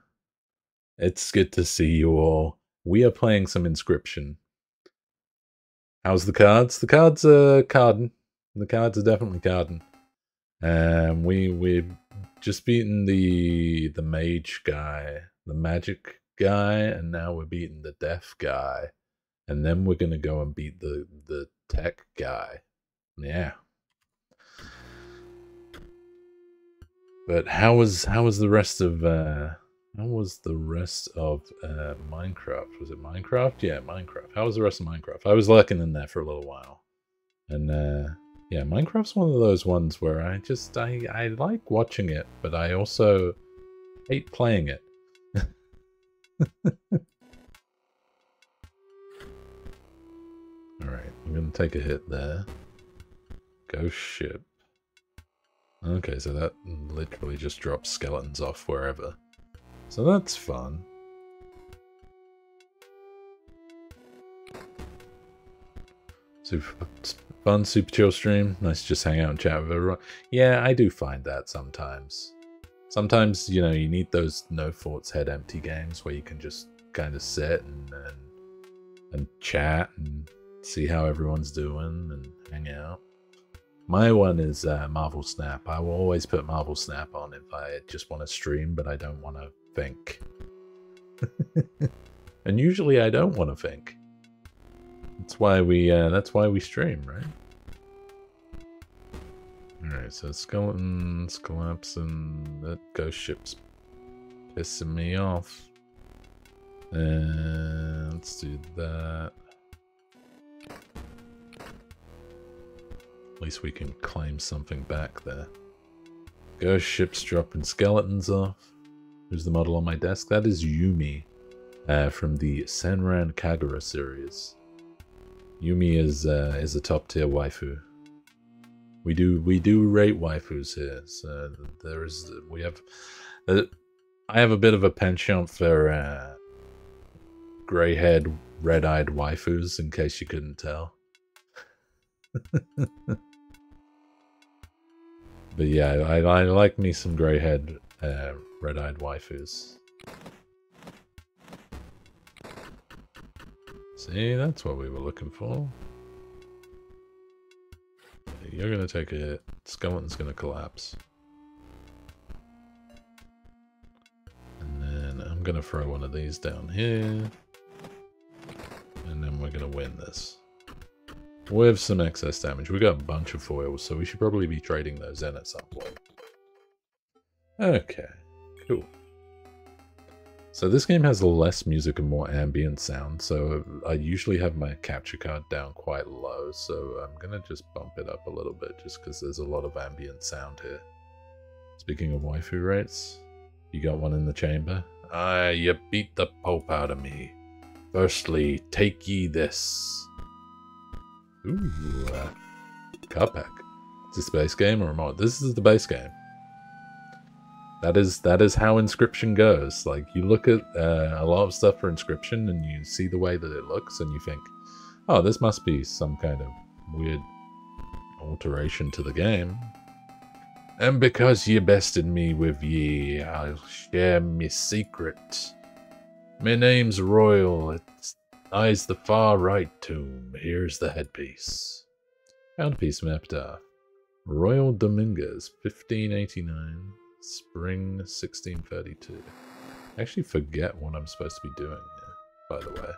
It's good to see you all. We are playing some Inscryption. How's the cards? The cards are carding. The cards are definitely carding. Um, we we just beaten the the mage guy, the magic guy, and now we're beating the deaf guy, and then we're gonna go and beat the the tech guy. Yeah. But how was how was the rest of uh how was the rest of uh Minecraft? Was it Minecraft? Yeah, Minecraft. How was the rest of Minecraft? I was lurking in there for a little while. And uh yeah, Minecraft's one of those ones where I just I I like watching it, but I also hate playing it. Alright, I'm gonna take a hit there. Ghost ship. Okay, so that literally just drops skeletons off wherever. So that's fun. Super, fun, super chill stream. Nice to just hang out and chat with everyone. Yeah, I do find that sometimes. Sometimes, you know, you need those no thoughts head empty games where you can just kind of sit and, and and chat and see how everyone's doing and hang out. My one is uh, Marvel Snap. I will always put Marvel Snap on if I just want to stream, but I don't want to think. and usually I don't want to think. That's why we uh, that's why we stream, right? Alright, so skeletons collapsing that ghost ship's pissing me off. And let's do that. At least we can claim something back there. Ghost ship's dropping skeletons off. Who's the model on my desk? That is Yumi uh, from the Senran Kagura series. Yumi is uh, is a top tier waifu. We do we do rate waifus here. So there is we have. Uh, I have a bit of a penchant for uh, gray haired, red eyed waifus. In case you couldn't tell. but yeah, I, I like me some gray haired, uh, red eyed waifus. See, that's what we were looking for. You're gonna take a hit. Skeleton's gonna collapse. And then I'm gonna throw one of these down here. And then we're gonna win this. With some excess damage. We got a bunch of foils, so we should probably be trading those in at some point. Okay, cool. So this game has less music and more ambient sound, so I usually have my capture card down quite low, so I'm gonna just bump it up a little bit just because there's a lot of ambient sound here. Speaking of waifu rates, you got one in the chamber? Ah, you beat the pope out of me. Firstly, take ye this. Ooh, uh, card pack. Is this base game or a mod? This is the base game. that is that is how Inscryption goes. Like you look at uh, a lot of stuff for Inscryption, and you see the way that it looks, and you think, "Oh, this must be some kind of weird alteration to the game." And because ye bested me with ye, I'll share me secret. My name's Royal. It's I's the far right tomb. Here's the headpiece. Found a piece of an epitaph. Royal Dominguez, 1589, spring 1632. I actually forget what I'm supposed to be doing here, by the way.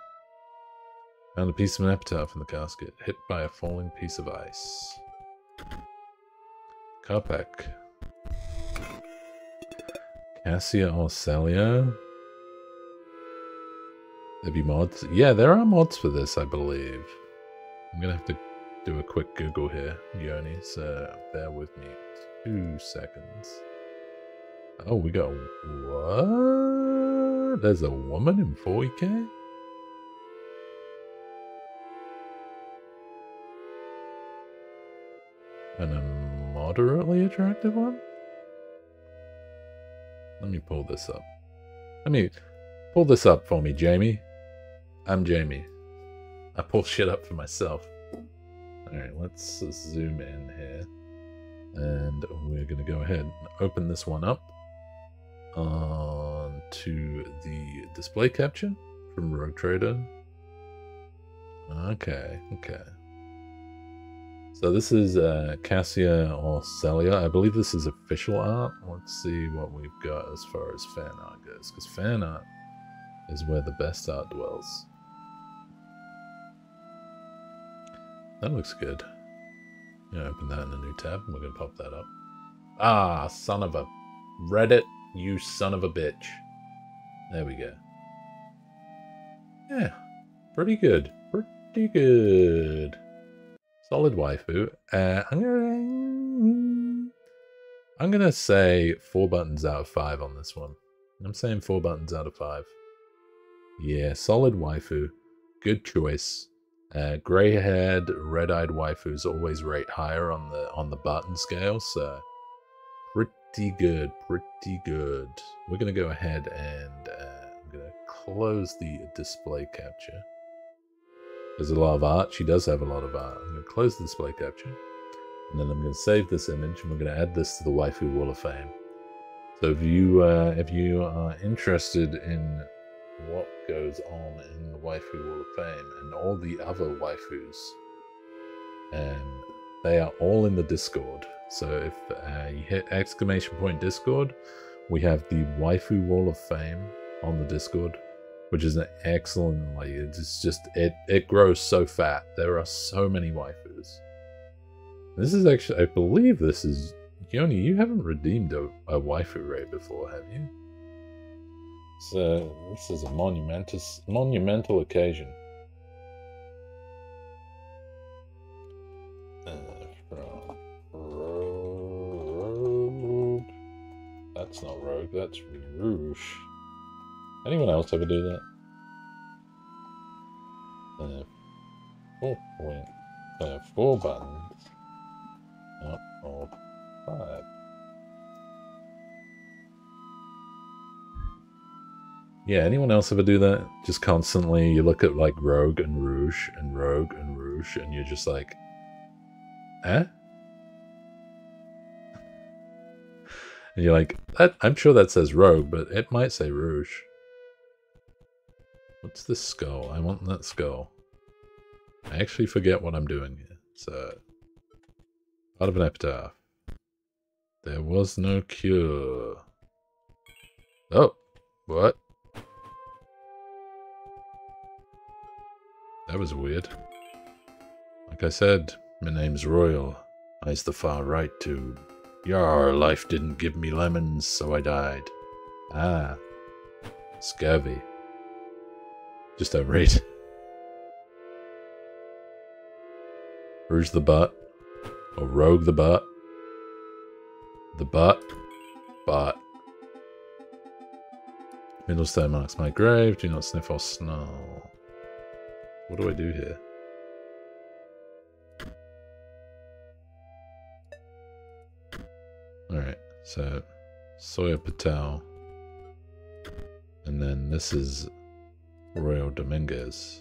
Found a piece of an epitaph in the casket, hit by a falling piece of ice. Karpek. Cassia Orsellio. There be mods? Yeah, there are mods for this, I believe. I'm gonna have to do a quick Google here, Yoni, so bear with me two seconds. Oh, we got what? There's a woman in 40k? And a moderately attractive one? Let me pull this up. Let me pull this up for me, Jamie. I'm Jamie. I pull shit up for myself. Alright, let's zoom in here. And we're going to go ahead and open this one up on to the display capture from Rogue Trader. Okay, okay. So this is uh, Cassia Orsellio. I believe this is official art. Let's see what we've got as far as fan art goes, because fan art is where the best art dwells. That looks good. Yeah, open that in a new tab, and we're gonna pop that up. Ah, son of a Reddit, you son of a bitch. There we go. Yeah, pretty good. Pretty good. Solid waifu. Uh, I'm gonna, I'm gonna say four buttons out of five on this one. I'm saying four buttons out of five. Yeah, solid waifu. Good choice. Uh, gray-haired, red-eyed waifus always rate higher on the on the button scale, so pretty good, pretty good. We're gonna go ahead and uh, I'm gonna close the display capture. There's a lot of art. She does have a lot of art. I'm to close the display capture. And then I'm going to save this image and we're going to add this to the Waifu Wall of Fame. So if you uh, if you are interested in what goes on in the Waifu Wall of Fame and all the other waifus, and they are all in the Discord. So if uh, you hit exclamation point Discord, we have the Waifu Wall of Fame on the Discord which is an excellent like it's just it it grows so fat. There are so many waifus. This is actually i believe this is yoni you haven't redeemed a, a waifu ray before have you so this is a monumentous monumental occasion uh, that's not rogue that's rouge Anyone else ever do that? Uh, four point, uh, four buttons. Or five. Yeah, anyone else ever do that? Just constantly, you look at like Rogue and Rouge and Rogue and Rouge, and you're just like, eh? And you're like, I'm sure that says Rogue, but it might say Rouge. What's this skull? I want that skull. I actually forget what I'm doing here. So, part of an epitaph. There was no cure. Oh, what? That was weird. Like I said, my name's Royal. I's the far right to. Yar, life didn't give me lemons, so I died. Ah, scurvy. Just don't read. Rouge the butt. Or rogue the butt. The butt. Butt. Middlestone marks my grave. Do not sniff or snarl. What do I do here? Alright, so Sawyer Patel. And then this is Royal Dominguez.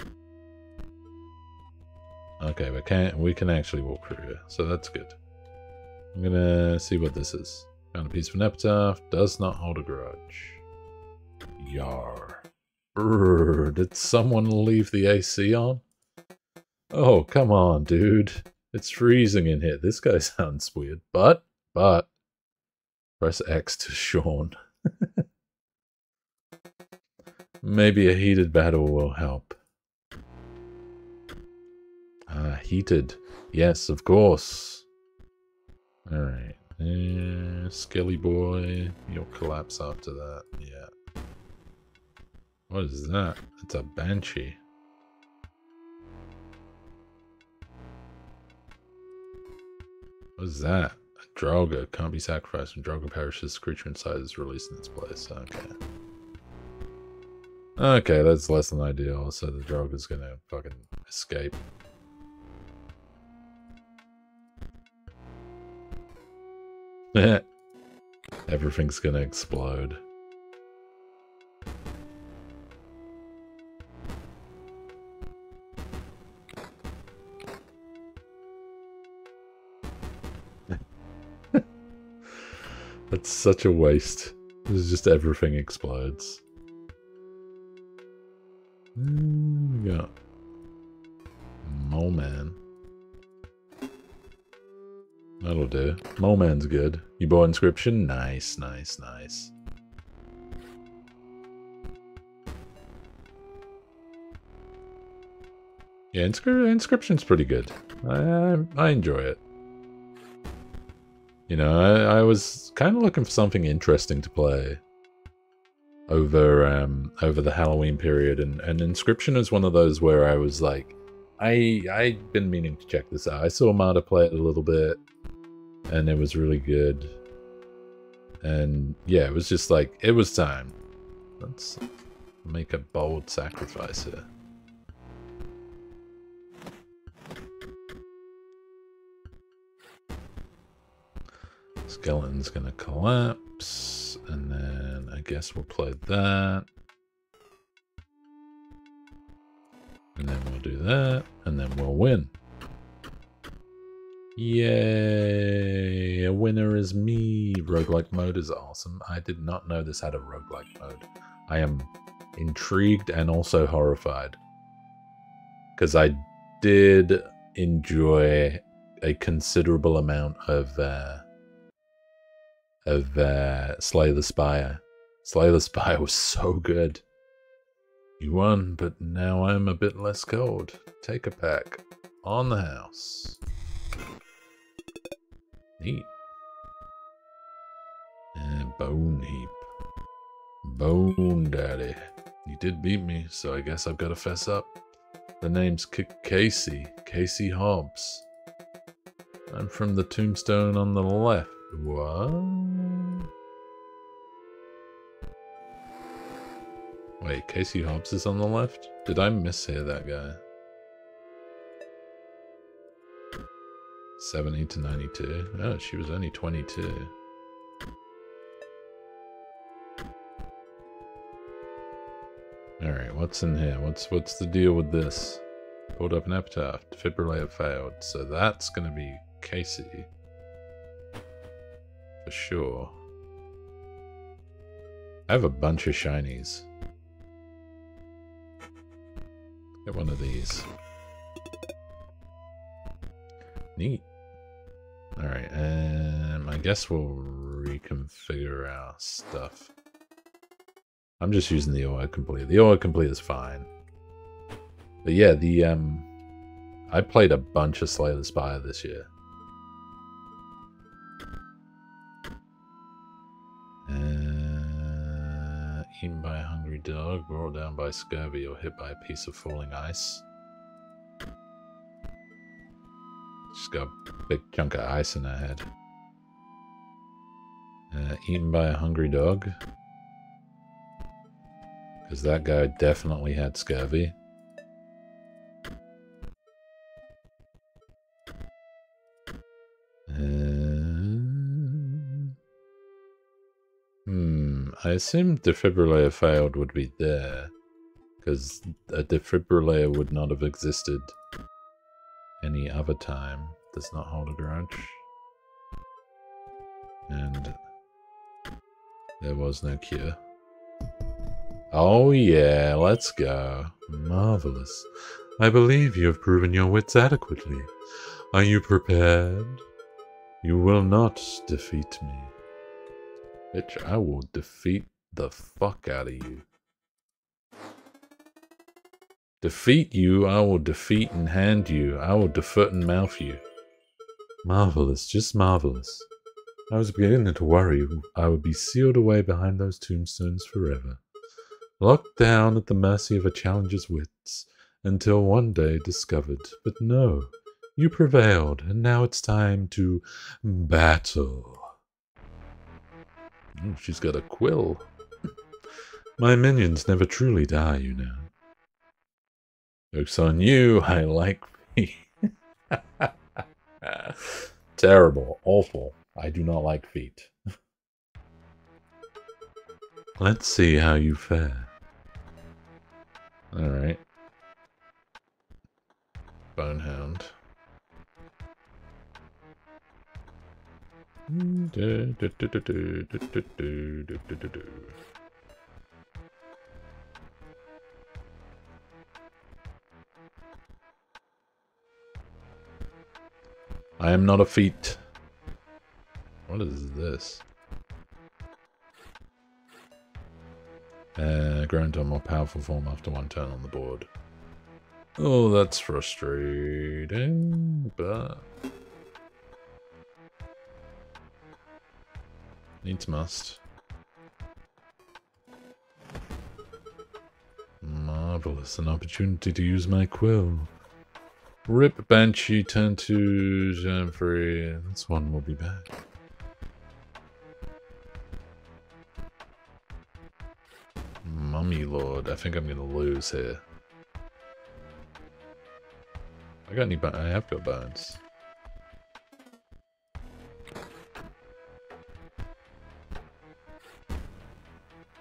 Okay, we can we can actually walk through here, so that's good. I'm gonna see what this is. Found a piece of an epitaph. Does not hold a grudge. Yar. Brrr, did someone leave the AC on? Oh, come on, dude. It's freezing in here. This guy sounds weird. But, but, press X to Sean. Maybe a heated battle will help. Ah, heated. Yes, of course. Alright. Eh, Skelly boy. You'll collapse after that. Yeah. What is that? It's a banshee. What is that? A Draugr can't be sacrificed when Draugr perishes. The creature inside is released in its place. Okay. Okay, that's less than ideal. So the Draugr is gonna fucking escape. Everything's gonna explode. That's such a waste. It's just everything explodes. Mm, we Mole Man. That'll do. Mole Man's good. You bought Inscryption? Nice, nice, nice. Yeah, inscri Inscryption's pretty good. I, I enjoy it. You know, I, I was kind of looking for something interesting to play over um over the Halloween period, and and Inscryption is one of those where I was like, I I'd been meaning to check this out. I saw Marta play it a little bit, and it was really good. And yeah, it was just like it was time. Let's make a bold sacrifice here. Skeleton's gonna collapse, and then I guess we'll play that. And then we'll do that, and then we'll win. Yay! A winner is me! Roguelike mode is awesome. I did not know this had a roguelike mode. I am intrigued and also horrified. Because I did enjoy a considerable amount of uh, of uh, Slay the Spire. Slay the Spire was so good. You won, but now I'm a bit less cold. Take a pack. On the house. Neat. And Bone Heap. Bone Daddy. You did beat me, so I guess I've got to fess up. The name's K Kaycee. Kaycee Hobbs. I'm from the tombstone on the left. What? Wait, Kaycee Hobbs is on the left? Did I mishear that guy? 70 to 92. Oh, she was only 22. Alright, what's in here? What's what's the deal with this? Pulled up an epitaph. Defibrillator failed. So that's gonna be Kaycee. For sure. I have a bunch of shinies. Get one of these. Neat. Alright, um, I guess we'll reconfigure our stuff. I'm just using the autocomplete. The autocomplete is fine. But yeah, the, um, I played a bunch of Slay the Spire this year. Dog, brought down by scurvy, or hit by a piece of falling ice. Just got a big chunk of ice in her head. Uh, eaten by a hungry dog. Because that guy definitely had scurvy. I assume defibrillator failed would be there. Because a defibrillator would not have existed any other time. Does not hold a grudge. And there was no cure. Oh yeah, let's go. Marvelous. I believe you have proven your wits adequately. Are you prepared? You will not defeat me. Bitch, I will defeat the fuck out of you. Defeat you, I will defeat and hand you. I will defoot and mouth you. Marvelous, just marvelous. I was beginning to worry I would be sealed away behind those tombstones forever. Locked down at the mercy of a challenger's wits, until one day discovered. But no, you prevailed, and now it's time to battle. Oh, she's got a quill. My minions never truly die, you know. Joke's on you, I like me. Terrible, awful. I do not like feet. Let's see how you fare. Alright. Bonehound. I am not a feat. What is this? Uh, grown to a more powerful form after one turn on the board. Oh, that's frustrating, but... Needs must. Marvelous, an opportunity to use my quill. Rip Banshee, turn to Janfrey. This one will be back. Mummy Lord. I think I'm gonna lose here. I got any I have got bones.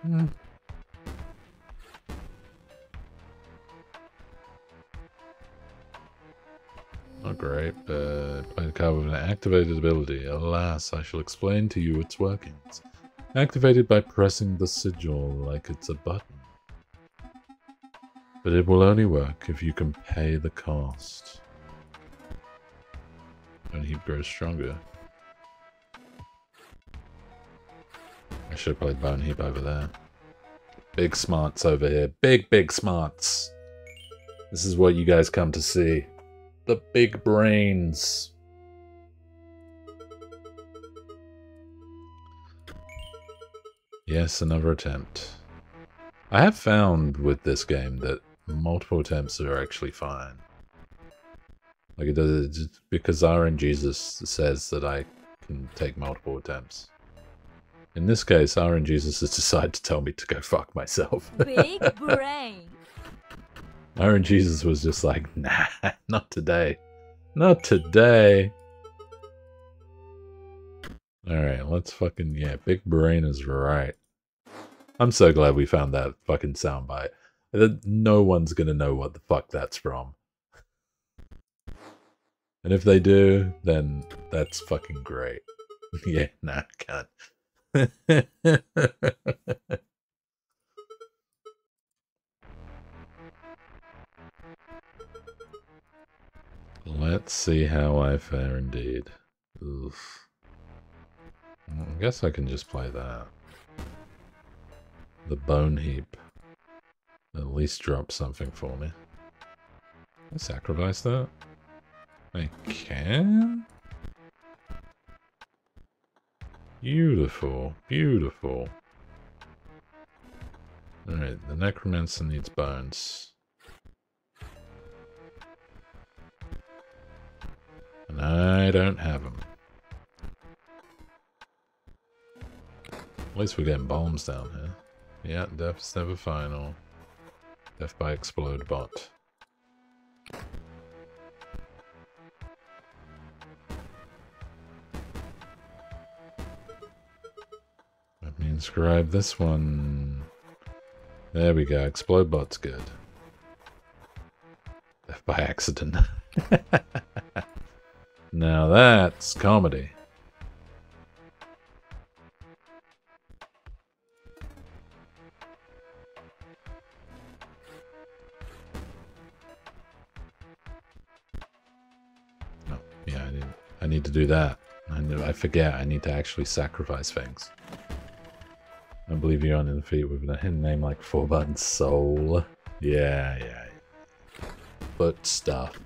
Hmm. Not great, but play the card with an activated ability. Alas, I shall explain to you its workings. Activated by pressing the sigil like it's a button. But it will only work if you can pay the cost. And he grows stronger. Should played Bone Heap over there. Big smarts over here. Big, big smarts. This is what you guys come to see. The big brains. Yes, another attempt. I have found with this game that multiple attempts are actually fine. Like it does because RNGesus says that I can take multiple attempts. In this case, RNGesus has decided to tell me to go fuck myself. Big brain. RNGesus was just like, nah, not today. Not today. Alright, let's fucking, yeah, Big Brain is right. I'm so glad we found that fucking soundbite. No one's gonna know what the fuck that's from. And if they do, then that's fucking great. yeah, nah, can't. Let's see how I fare indeed. Oof. I guess I can just play that. The bone heap. At least drop something for me. I sacrifice that? I can? Beautiful, beautiful. Alright, the necromancer needs bones. And I don't have them. At least we're getting bombs down here. Yeah, death's never final. Death by explode bot. Inscribe this one. There we go. Explode bot's good. By accident. now that's comedy. Oh, yeah, I need, I need to do that. I, I forget I need to actually sacrifice things. I believe you're on the feet with a hidden name like Four Button Soul. Yeah, yeah. Foot stuff.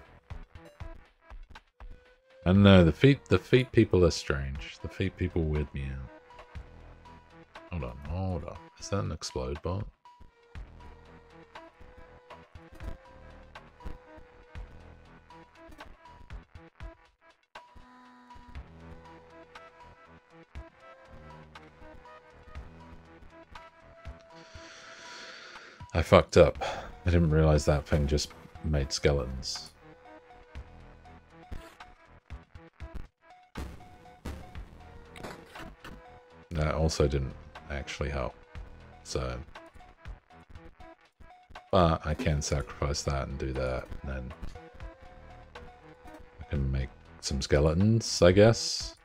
I don't know, the feet the feet people are strange. The feet people weird me out. Hold on, hold on. Is that an explode bot? I fucked up. I didn't realize that thing just made skeletons. That also didn't actually help. So... But I can sacrifice that and do that, and then... I can make some skeletons, I guess.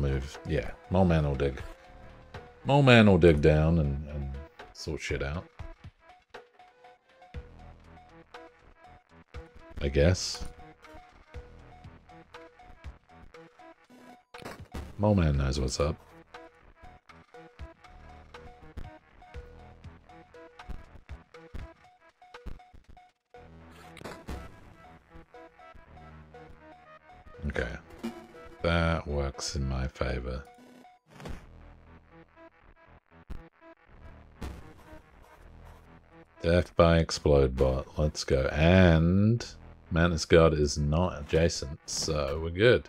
That'll move. Yeah, Mole Man will dig. Mole Man will dig down and, and sort shit out. I guess. Mole Man knows what's up. Okay. That works in my favor. Death by Explode Bot. Let's go. And Mantis God is not adjacent, so we're good.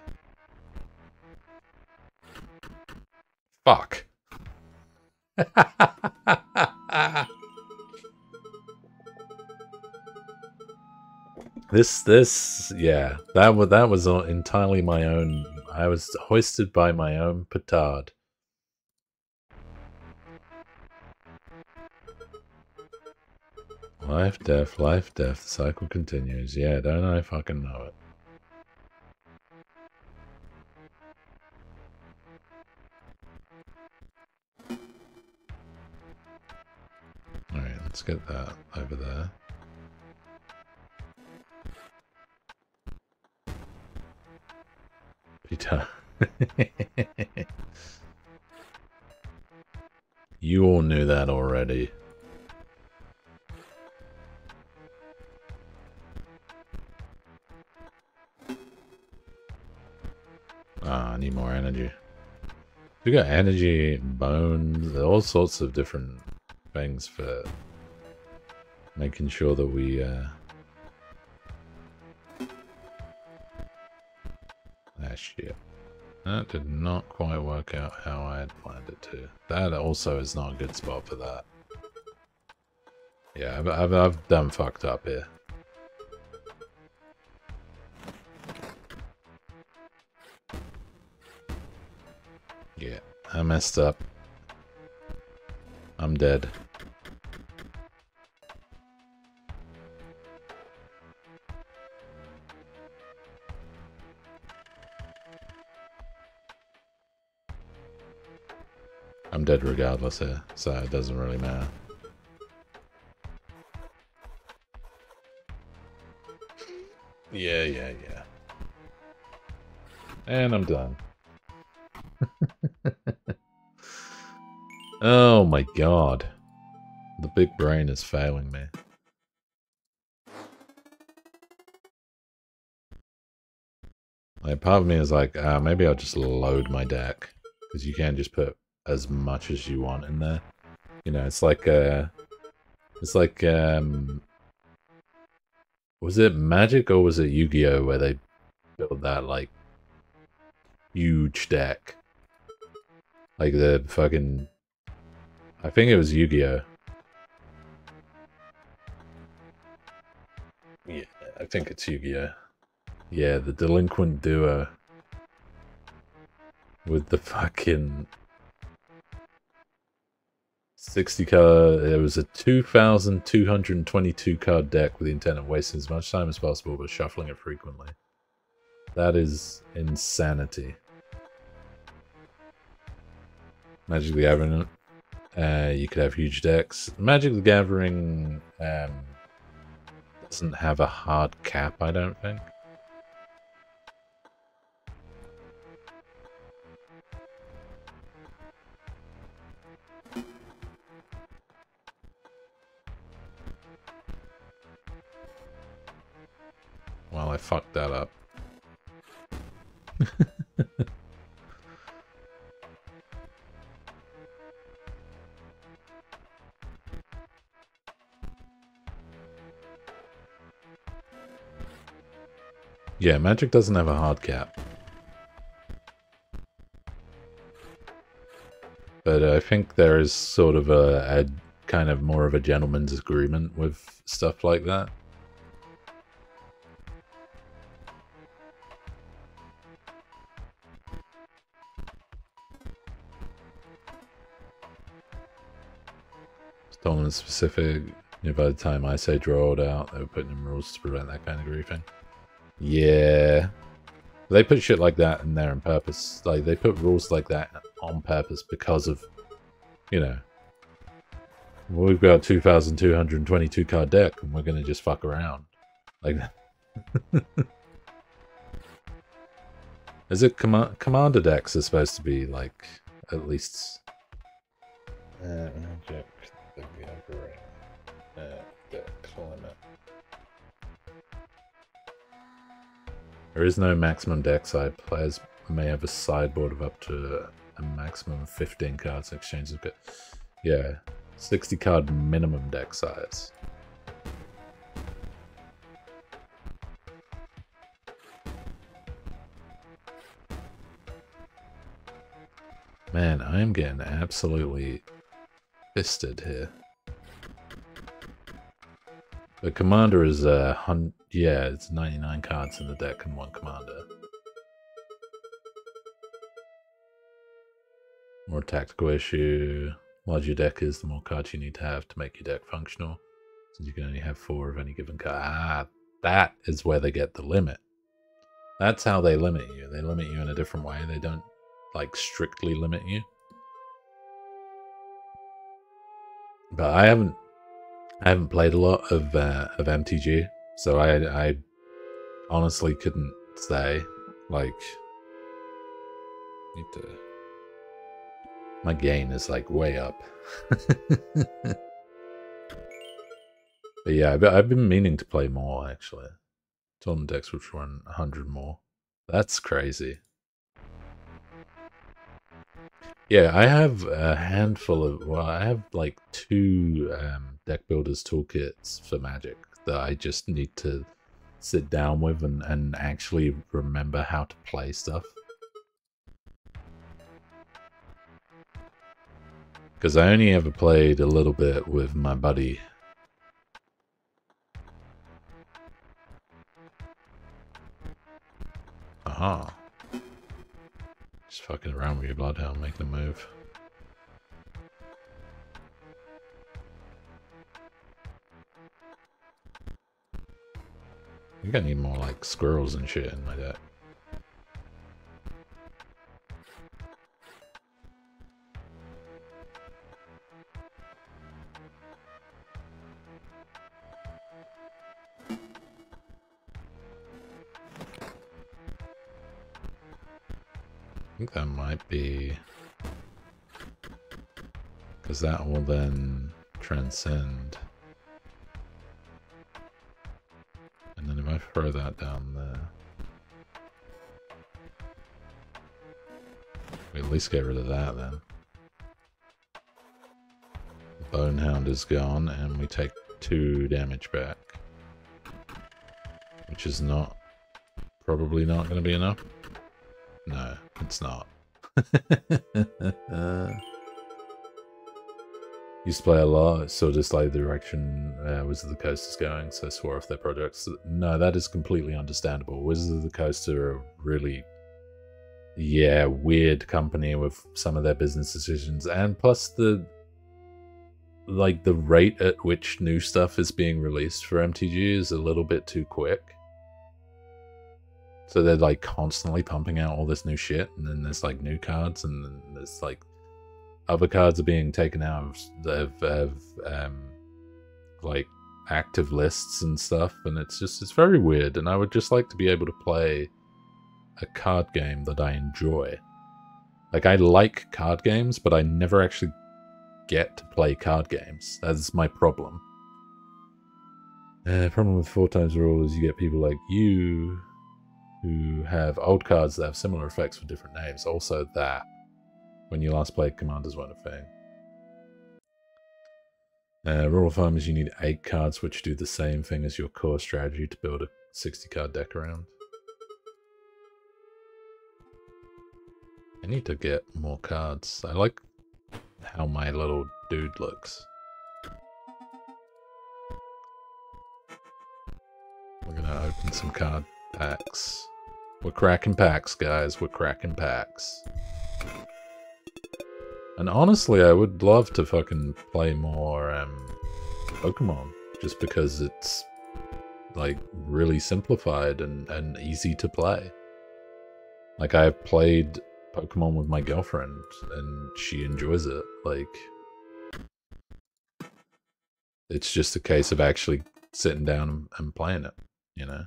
Fuck. This, this, yeah, that was that was entirely my own. I was hoisted by my own petard. Life, death, life, death. The cycle continues. Yeah, don't I fucking know it? Alright, let's get that over there. you all knew that already. Ah, I need more energy. We got energy, bones, all sorts of different things for making sure that we uh That did not quite work out how I had planned it to. That also is not a good spot for that. Yeah, I've, I've, I've done fucked up here. Yeah, I messed up. I'm dead. Dead regardless here, so it doesn't really matter. Yeah, yeah, yeah. And I'm done. oh my god. The big brain is failing me. Like, part of me is like, ah, maybe I'll just load my deck. Because you can't just put as much as you want in there. You know, it's like, uh, it's like, um, was it Magic or was it Yu-Gi-Oh where they built that, like, huge deck? Like the fucking, I think it was Yu-Gi-Oh. Yeah, I think it's Yu-Gi-Oh. Yeah, the delinquent duo with the fucking 60 card. It was a 2,222 card deck with the intent of wasting as much time as possible but shuffling it frequently. That is insanity. Magic the Gathering, uh, you could have huge decks. Magic the Gathering um, doesn't have a hard cap, I don't think. Well, I fucked that up. yeah, Magic doesn't have a hard cap. But I think there is sort of a, a kind of more of a gentleman's agreement with stuff like that. Tournament specific. You know, by the time I say draw it out, they were putting in rules to prevent that kind of griefing. Yeah. They put shit like that in there on purpose. Like, they put rules like that on purpose because of, you know, we've got 2,222 card deck and we're going to just fuck around. Like that. Is it com commander decks are supposed to be like at least uh, the gathering uh, deck limit. There is no maximum deck side. Players may have a sideboard of up to a maximum of 15 cards in exchange of Yeah, 60 card minimum deck size. Man, I am getting absolutely fisted here. The commander is uh hun yeah, it's 99 cards in the deck and one commander. More tactical issue. Larger your deck is, the more cards you need to have to make your deck functional. Since you can only have four of any given card. Ah, that is where they get the limit. That's how they limit you. They limit you in a different way. They don't like strictly limit you. But I haven't I haven't played a lot of uh, of MTG, so I I honestly couldn't say like need to my gain is like way up. but yeah, I've, been meaning to play more actually. Tournament decks which run 100 more. That's crazy. Yeah, I have a handful of, well, I have like two um, deck builders toolkits for Magic that I just need to sit down with and, and actually remember how to play stuff. Because I only ever played a little bit with my buddy. Aha. Just fucking around with your Bloodhound, making a move. I think I need more like squirrels and shit in my deck. Think that might be... Because that will then transcend. And then if I throw that down there... We at least get rid of that then. The Bonehound is gone and we take two damage back. Which is not... Probably not going to be enough. No, it's not. Used to play a lot, so just like the direction uh, of the Coast is going, so swore off their projects. No, that is completely understandable. Wizards of the Coast are a really, yeah, weird company with some of their business decisions, and plus the, like the rate at which new stuff is being released for MTG is a little bit too quick. So they're like constantly pumping out all this new shit, and then there's like new cards, and then there's like other cards are being taken out of, of, of um, like active lists and stuff, and it's just it's very weird. And I would just like to be able to play a card game that I enjoy. Like I like card games, but I never actually get to play card games. That's my problem. Uh, problem with four times rule is you get people like you who have old cards that have similar effects with different names. Also that when you last played Commanders weren't a thing. Uh, rule of you need 8 cards which do the same thing as your core strategy to build a 60 card deck around. I need to get more cards. I like how my little dude looks. We're gonna open some card packs. We're cracking packs, guys. We're cracking packs. And honestly, I would love to fucking play more um, Pokemon, just because it's like really simplified and, and easy to play. Like I've played Pokemon with my girlfriend and she enjoys it. Like it's just a case of actually sitting down and, and playing it, you know?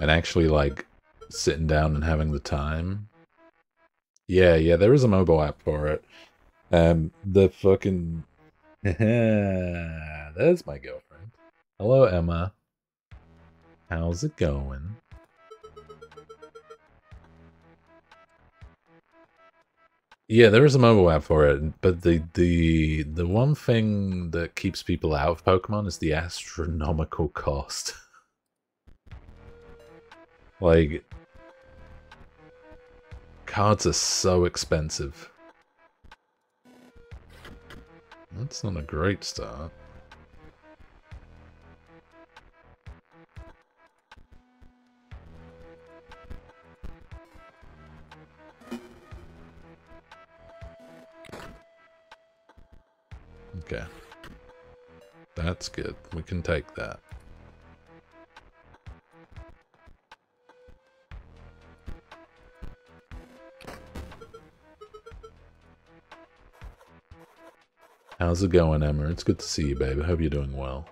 And actually like sitting down and having the time. Yeah, yeah, there is a mobile app for it. Um, the fucking there's my girlfriend. Hello, Emma. How's it going? Yeah, there is a mobile app for it, but the the the one thing that keeps people out of Pokemon is the astronomical cost. Like, cards are so expensive. That's not a great start. Okay. That's good. We can take that. How's it going, Emma? It's good to see you, babe. I hope you're doing well.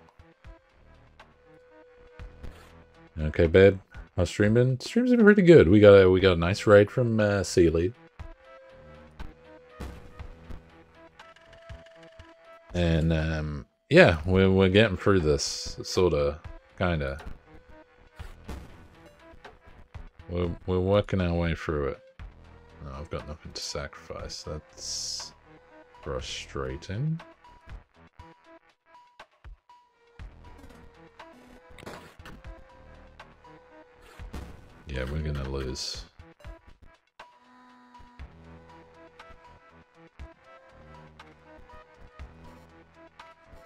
Okay, babe. How's stream been? Stream's been pretty good. We got a we got a nice raid from uh, Sealy. And um, yeah, we're we're getting through this, sorta, kinda. We're we're working our way through it. No, I've got nothing to sacrifice. That's frustrating. Yeah, we're gonna lose.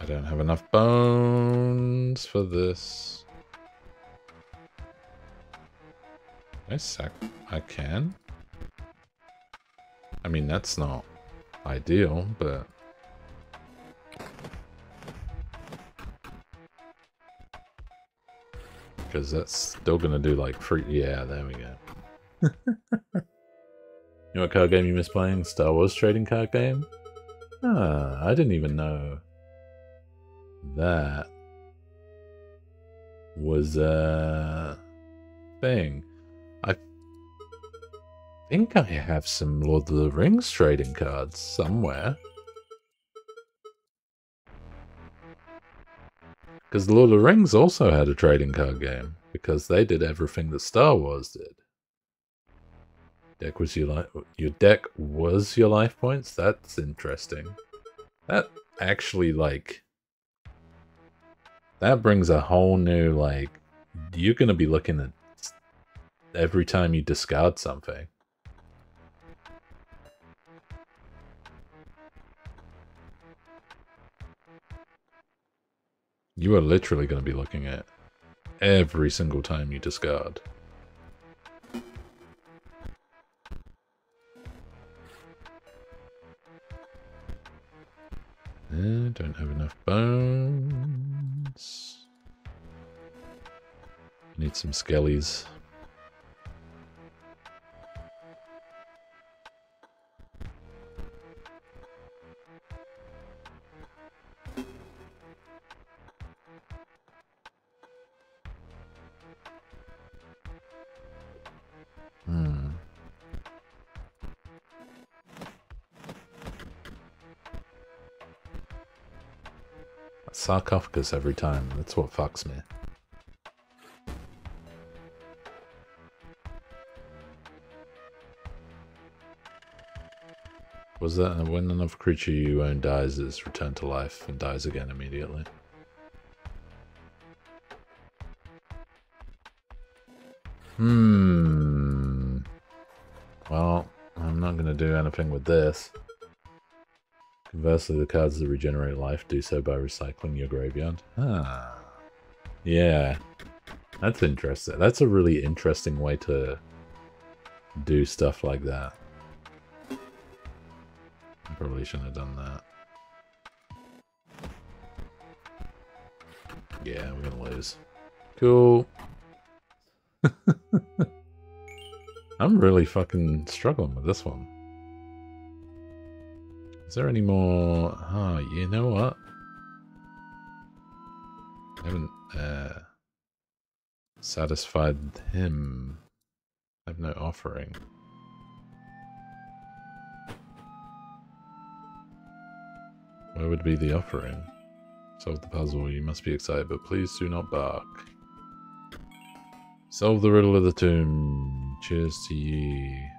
I don't have enough bones for this. I sack. I can. I mean, that's not ideal, but... Because that's still going to do like free... Yeah, there we go. you know what card game you miss playing? Star Wars trading card game? Ah, I didn't even know that was a thing think I have some Lord of the Rings trading cards somewhere. Because Lord of the Rings also had a trading card game, because they did everything that Star Wars did. Deck was your life. Your deck was your life points. That's interesting. That actually like that brings a whole new like you're gonna be looking at every time you discard something. You are literally going to be looking at every single time you discard. Uh, don't have enough bones. Need some skellies. Sarcophagus every time. That's what fucks me. Was that when another creature you own dies, it's returned to life and dies again immediately? Hmm. Well, I'm not going to do anything with this. Conversely, the cards that regenerate life do so by recycling your graveyard. Ah. Yeah. That's interesting. That's a really interesting way to do stuff like that. I probably shouldn't have done that. Yeah, we're gonna lose. Cool. I'm really fucking struggling with this one. Is there any more? Oh, you know what? I haven't uh, satisfied him. I have no offering. Where would be the offering? Solve the puzzle. You must be excited, but please do not bark. Solve the riddle of the tomb. Cheers to ye.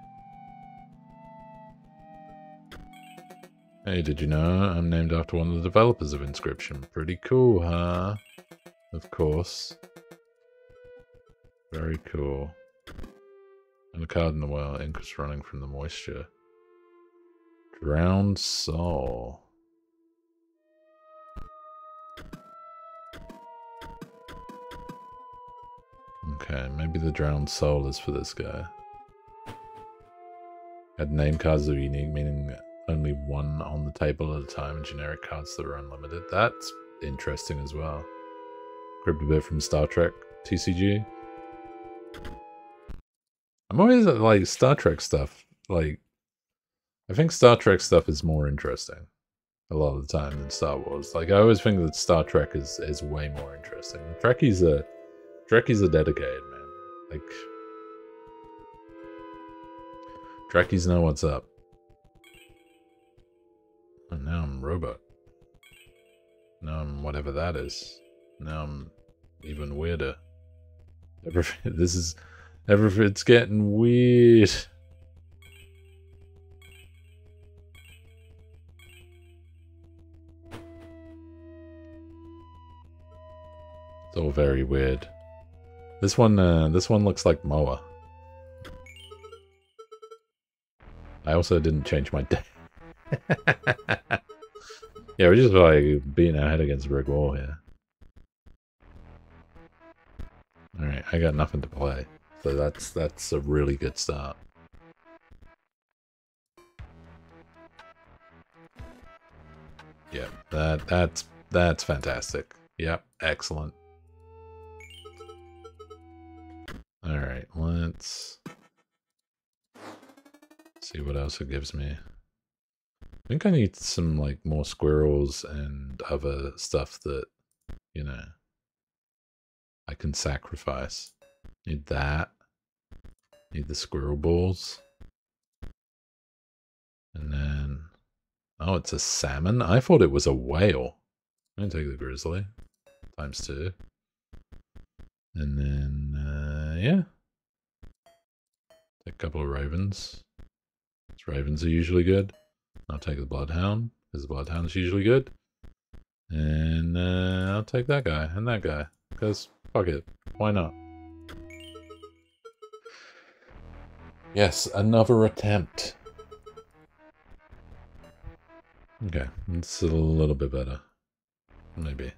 Hey, did you know I'm named after one of the developers of Inscryption? Pretty cool, huh? Of course. Very cool. And a card in the well, ink is running from the moisture. Drowned soul. Okay, maybe the drowned soul is for this guy. Had name cards are unique, meaning only one on the table at a time, and generic cards that are unlimited. That's interesting as well. Grabbed a bit from Star Trek TCG. I'm always uh, like Star Trek stuff. Like, I think Star Trek stuff is more interesting a lot of the time than Star Wars. Like, I always think that Star Trek is is way more interesting. Trekkies are Trekkies are dedicated, man. Like, Trekkies know what's up. And now I'm robot. Now I'm whatever that is. Now I'm even weirder. Everything, this is, everything's getting weird. It's all very weird. This one, uh, this one looks like Moa. I also didn't change my deck. yeah, we're just like beating our head against a brick wall here. Alright, I got nothing to play. So that's that's a really good start. Yeah, that that's that's fantastic. Yep, excellent. Alright, let's see what else it gives me. I think I need some like more squirrels and other stuff that, you know, I can sacrifice. Need that. Need the squirrel balls. And then, oh, it's a salmon? I thought it was a whale. I'm gonna take the grizzly. Times two. And then, uh, yeah. Take a couple of ravens. Ravens are usually good. I'll take the Bloodhound, because the Bloodhound's usually good. And uh, I'll take that guy and that guy. Because, fuck it. Why not? Yes, another attempt. Okay, it's a little bit better. Maybe.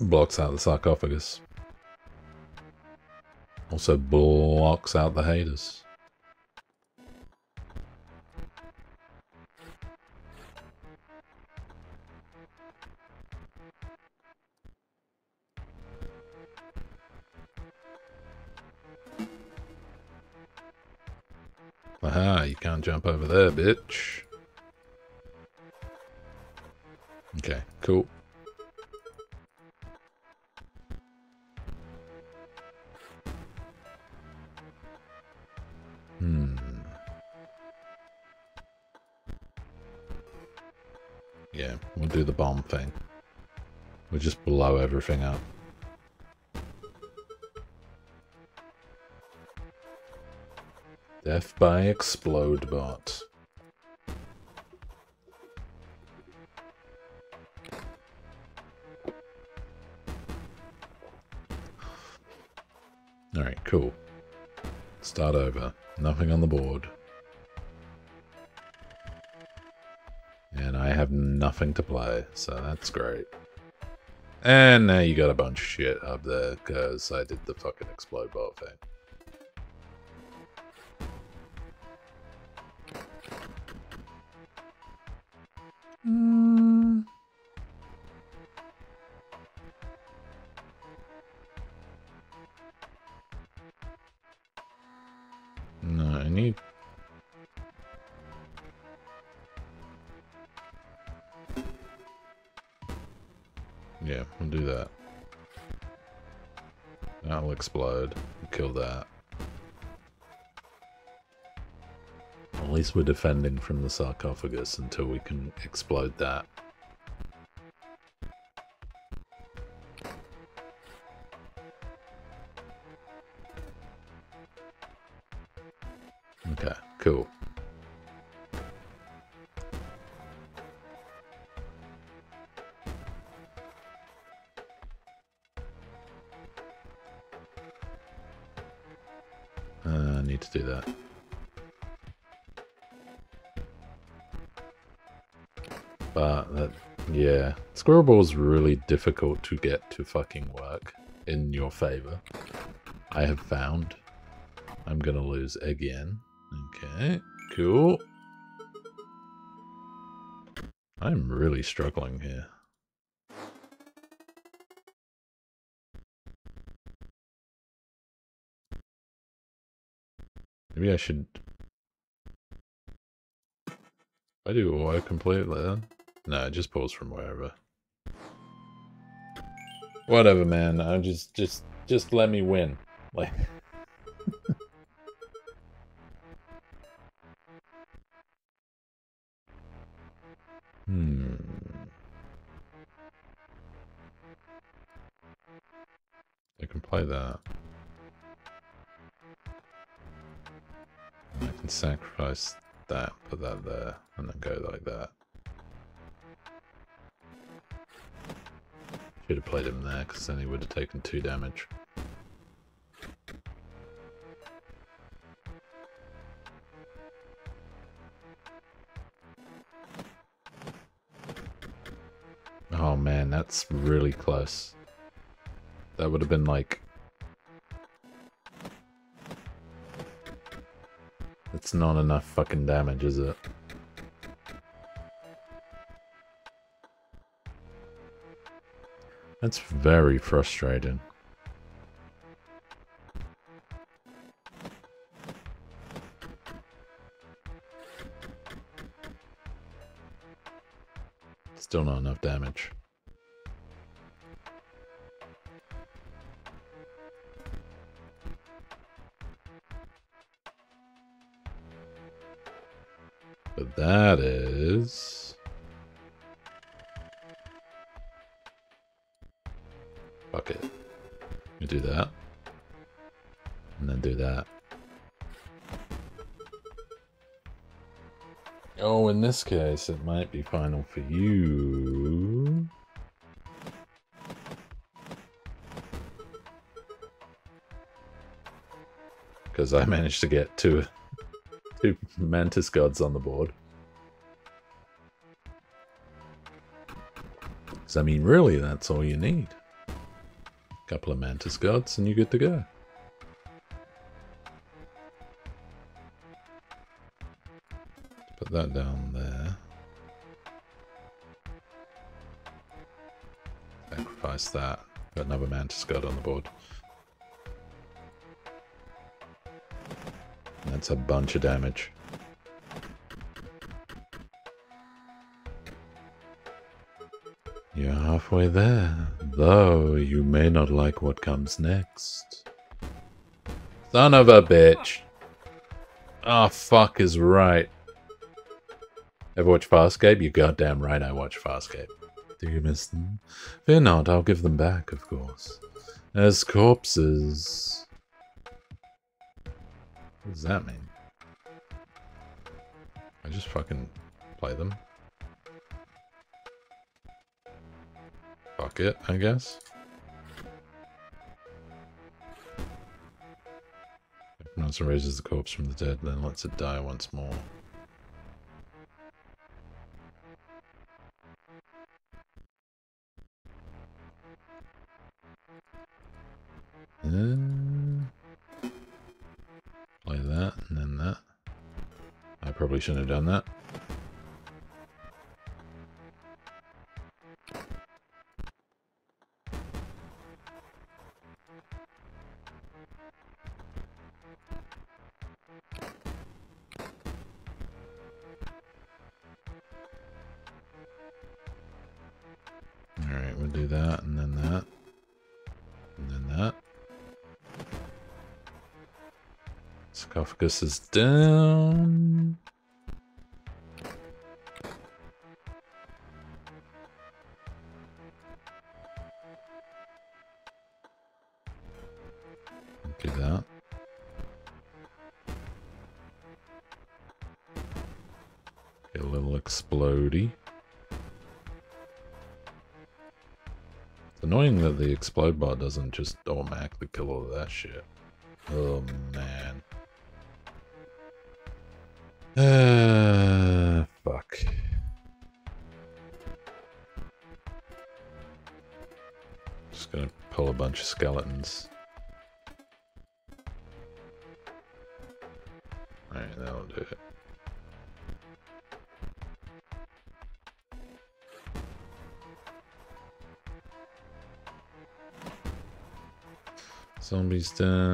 Blocks out the sarcophagus. Also blocks out the haters. Aha, you can't jump over there, bitch. Okay, cool. Just blow everything up. Death by Explode Bot. Alright, cool. Start over. Nothing on the board. And I have nothing to play, so that's great. And now you got a bunch of shit up there, because I did the fucking explode bot thing. We're defending from the sarcophagus until we can explode that. Squirrel Ball is really difficult to get to fucking work in your favor. I have found. I'm gonna lose again. Okay, cool. I'm really struggling here. Maybe I should... I do auto completely then? No, just pause from wherever. Whatever, man. I just, just, just let me win. Like... hmm. I can play that. I can sacrifice that, put that there, and then go like that. Should have played him there, because then he would have taken two damage. Oh man, that's really close. That would have been like... It's not enough fucking damage, is it? That's very frustrating. Still not enough damage. This case, it might be final for you. Because I managed to get two, two Mantis Gods on the board. So, I mean, really, that's all you need. A couple of Mantis Gods and you're good to go. Put that down Sacrifice that. Got another Mantis God on the board. That's a bunch of damage. You're halfway there, though you may not like what comes next. Son of a bitch! Oh, fuck is right. Ever watch Farscape? You goddamn right I watch Farscape. Do you miss them? Fear not, I'll give them back, of course. As corpses. What does that mean? I just fucking play them. Fuck it, I guess. If raises the corpse from the dead, then lets it die once more. Uh, play that, and then that. I probably shouldn't have done that. Sarcophagus is down. Do that. A little explodey. It's annoying that the explode bot doesn't just automatically kill all of that shit. Oh Uh, fuck. Just gonna pull a bunch of skeletons. Alright, that'll do it. Zombies down.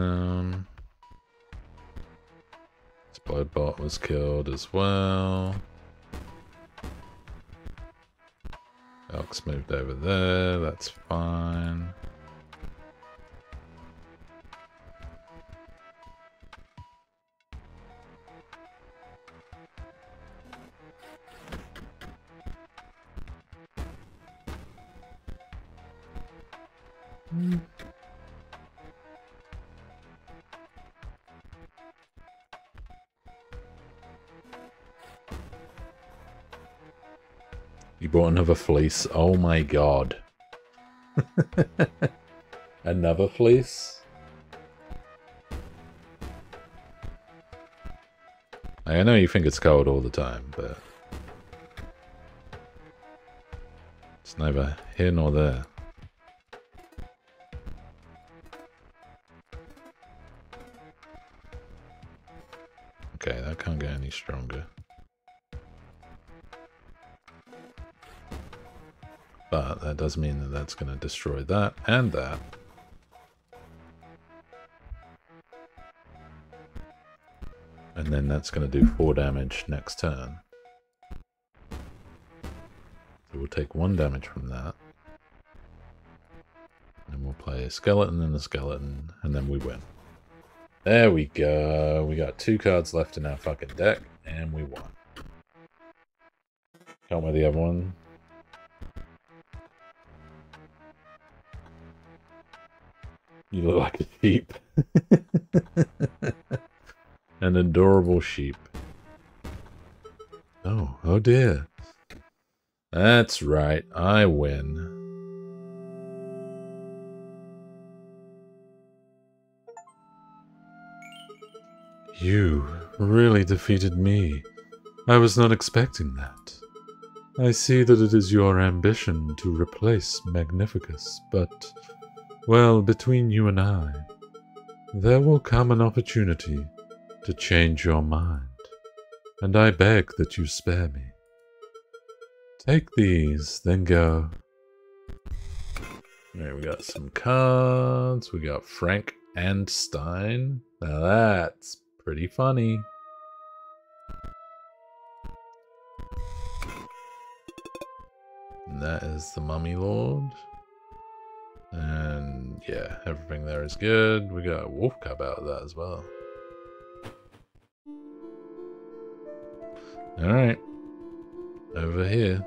Was killed as well. Elk's moved over there, that's fine. Another fleece. Oh my god. another fleece? I know you think it's cold all the time, but... It's neither here nor there. Does mean that that's going to destroy that and that. And then that's going to do 4 damage next turn. So we'll take 1 damage from that. And we'll play a skeleton and a skeleton, and then we win. There we go. We got two cards left in our fucking deck, and we won. Count with the other one. You look like a sheep. An adorable sheep. Oh, oh dear. That's right, I win. You really defeated me. I was not expecting that. I see that it is your ambition to replace Magnificus, but, well, between you and I, there will come an opportunity to change your mind, and I beg that you spare me. Take these, then go. Alright, we got some cards. We got Frank and Stein. Now that's pretty funny. And that is the Mummy Lord. And yeah, everything there is good. We got a wolf cub out of that as well. Alright. Over here.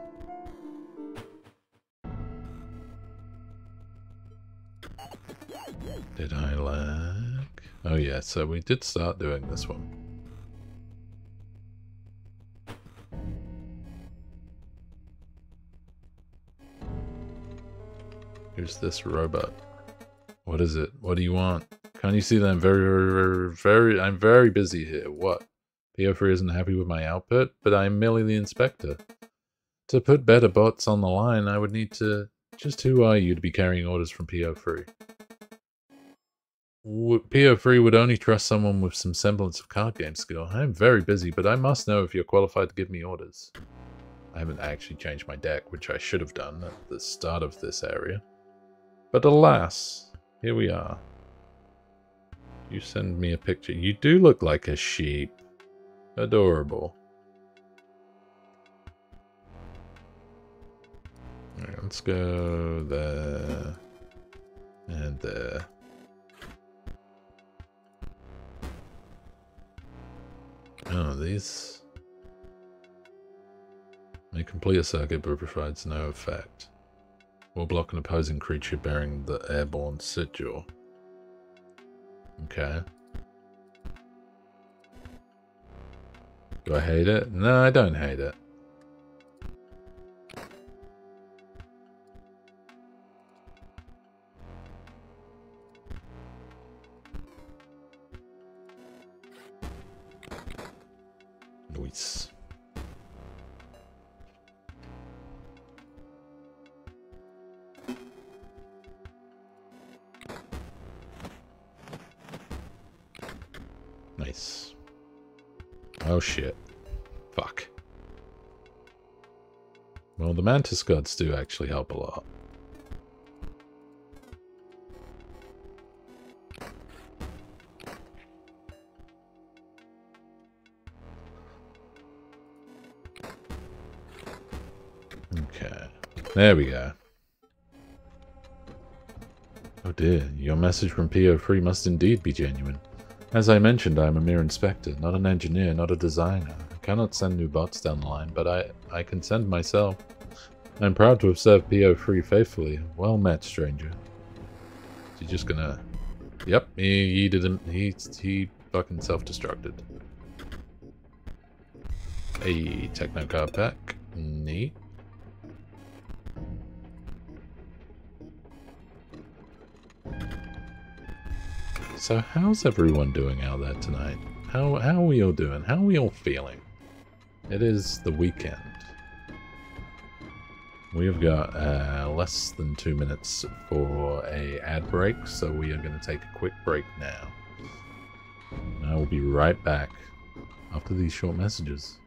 Did I lag? Oh yeah, so we did start doing this one. Here's this robot. What is it? What do you want? Can't you see that I'm very, very, very, I'm very busy here. What? P03 isn't happy with my output, but I'm merely the inspector. To put better bots on the line, I would need to... Just who are you to be carrying orders from P03? P03 would only trust someone with some semblance of card game skill. I'm very busy, but I must know if you're qualified to give me orders. I haven't actually changed my deck, which I should have done at the start of this area. But alas, here we are. You send me a picture. You do look like a sheep. Adorable. Right, let's go there. And there. Oh, these... May complete a circuit but provides no effect. Will block an opposing creature bearing the airborne sigil. Okay. Do I hate it? No, I don't hate it. Nice. Oh shit. Fuck. Well, the Mantis gods do actually help a lot. Okay. There we go. Oh dear, your message from P03 must indeed be genuine. As I mentioned, I am a mere inspector, not an engineer, not a designer. I cannot send new bots down the line, but I, I can send myself. I am proud to have served P03 faithfully. Well met, stranger. Is he just gonna... Yep, he, he didn't... He, he fucking self-destructed. A techno card pack. Neat. So how's everyone doing out there tonight? How how are we all doing? How are we all feeling? It is the weekend. We've got uh, less than two minutes for a ad break, so we are going to take a quick break now. And I will be right back after these short messages.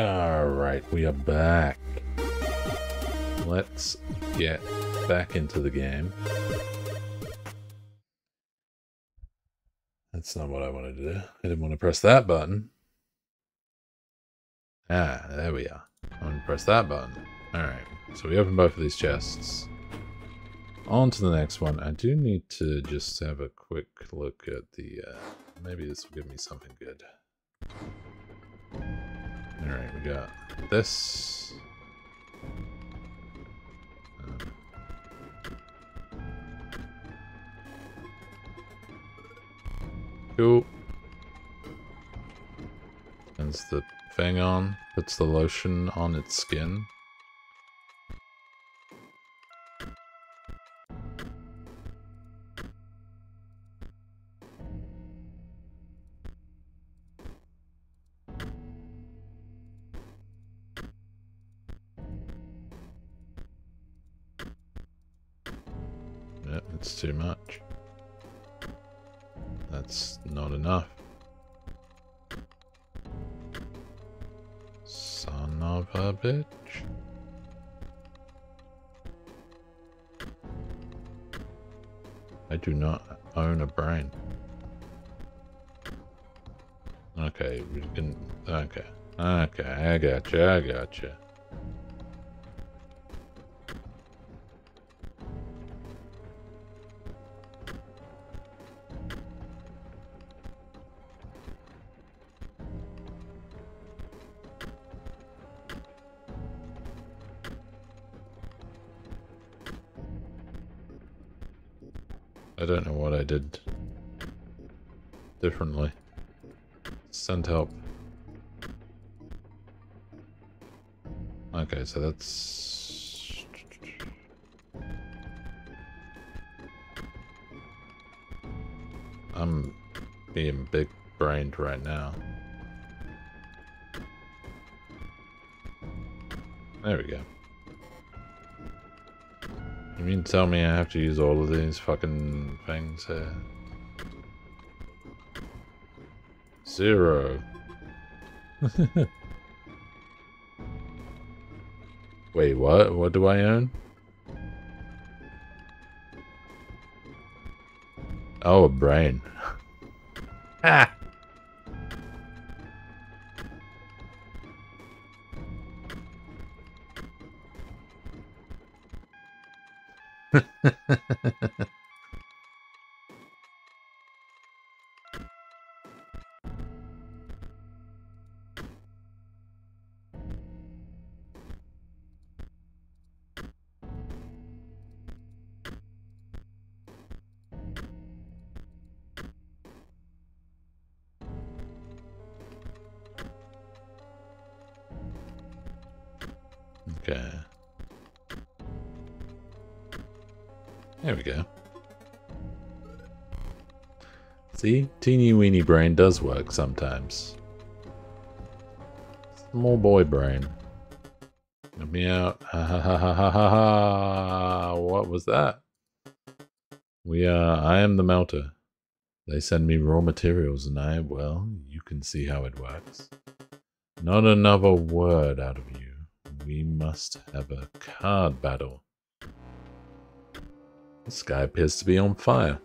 Alright, we are back. Let's get back into the game. That's not what I wanted to do. I didn't want to press that button. Ah, there we are. I want to press that button. Alright, so we open both of these chests. On to the next one. I do need to just have a quick look at the... Uh, maybe this will give me something good. Alright, we got this. Um, cool. Turns the thing on, puts the lotion on its skin. It's too much. That's not enough. Son of a bitch. I do not own a brain. Okay, we can. Okay. Okay, I gotcha, I gotcha. Differently. Send help. Okay, so that's... I'm being big-brained right now. There we go. You mean tell me I have to use all of these fucking things here? Zero. Wait, what? What do I own? Oh, a brain. ah! Brain does work sometimes. Small boy brain. Let me out. Ha ha ha ha ha ha ha. What was that? We are, I am the melter. They send me raw materials and I, well, you can see how it works. Not another word out of you. We must have a card battle. This guy appears to be on fire.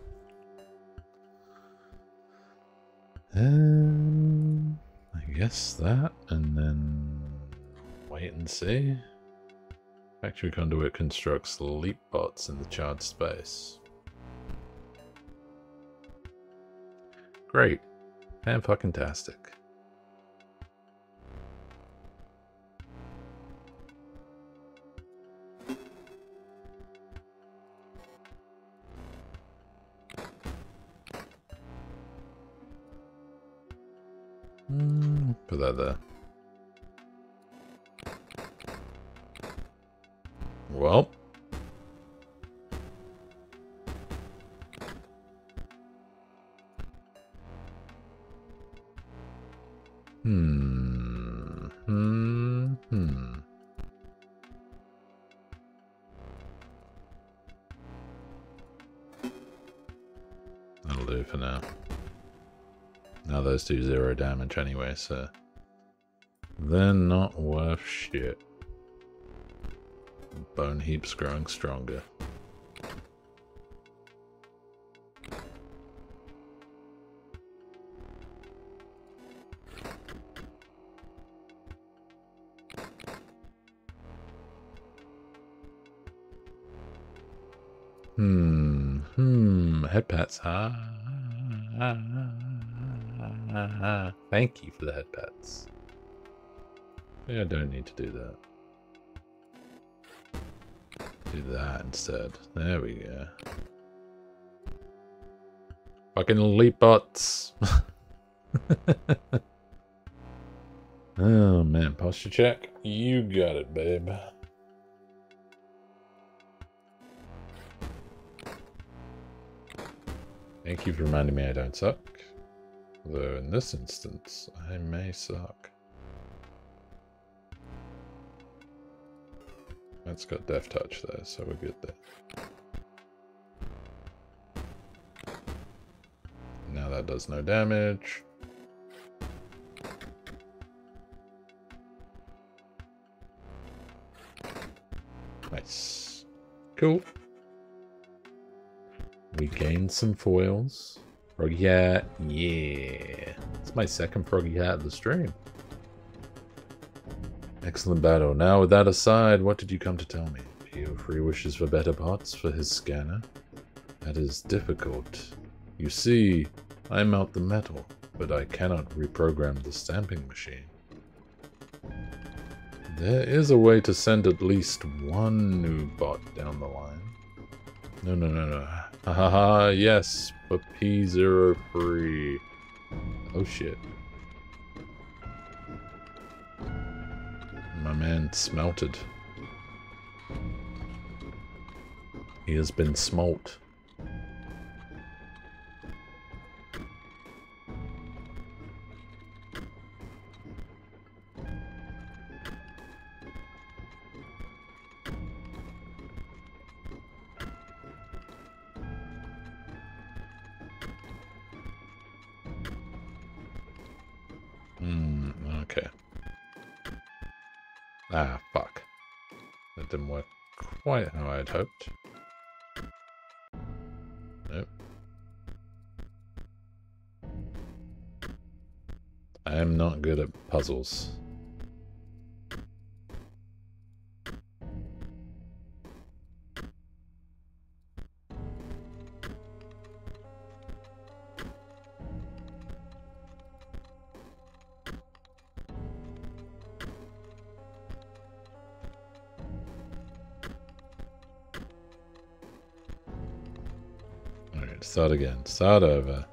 That, and then wait and see. Factory conduit constructs leap bots in the charred space. Great. Fan fucking tastic. Those do zero damage anyway, so they're not worth shit. Bone heap's growing stronger. Hmm. Hmm. Head pats. Ah. Thank you for the head pats. I don't need to do that. Do that instead. There we go. Fucking leap bots. oh man, posture check. You got it, babe. Thank you for reminding me I don't suck. Though in this instance, I may suck. That's got Death Touch there, so we're good there. Now that does no damage. Nice. Cool. We gained some foils. Froggy hat, yeah. It's my second froggy hat of the stream. Excellent battle. Now, with that aside, what did you come to tell me? Free wishes for better parts for his scanner? That is difficult. You see, I melt the metal, but I cannot reprogram the stamping machine. There is a way to send at least one new bot down the line. No, no, no, no. Haha, yes, but P03. Oh shit. My man smelted. He has been smolt. Quite how I had hoped. Nope. I am not good at puzzles. Start again. Start over.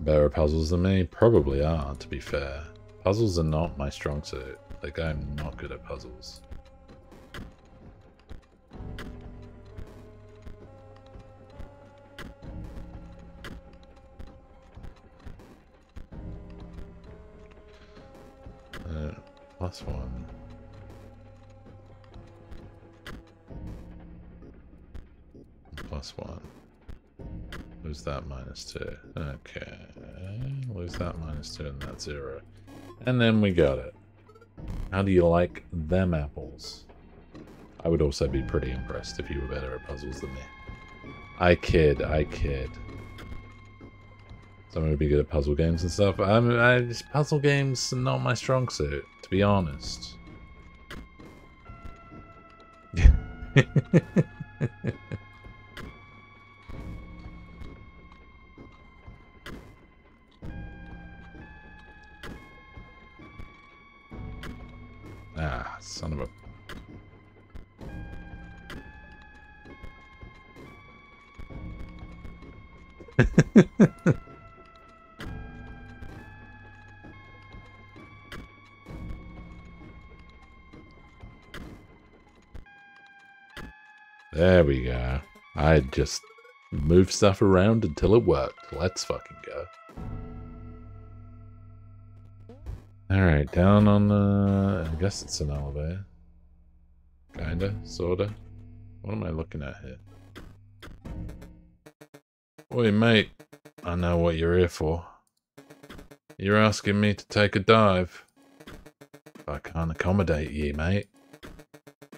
Better puzzles than me? Probably are, to be fair. Puzzles are not my strong suit. Like, I'm not good at puzzles. Okay. Lose that minus two and that zero. And then we got it. How do you like them apples? I would also be pretty impressed if you were better at puzzles than me. I kid, I kid. So I'm gonna be good at puzzle games and stuff. I'm, I, puzzle games are not my strong suit, to be honest. just move stuff around until it worked. Let's fucking go. Alright, down on the... I guess it's an elevator. Kinda, sorta. What am I looking at here? Oi, mate. I know what you're here for. You're asking me to take a dive. I can't accommodate you, mate.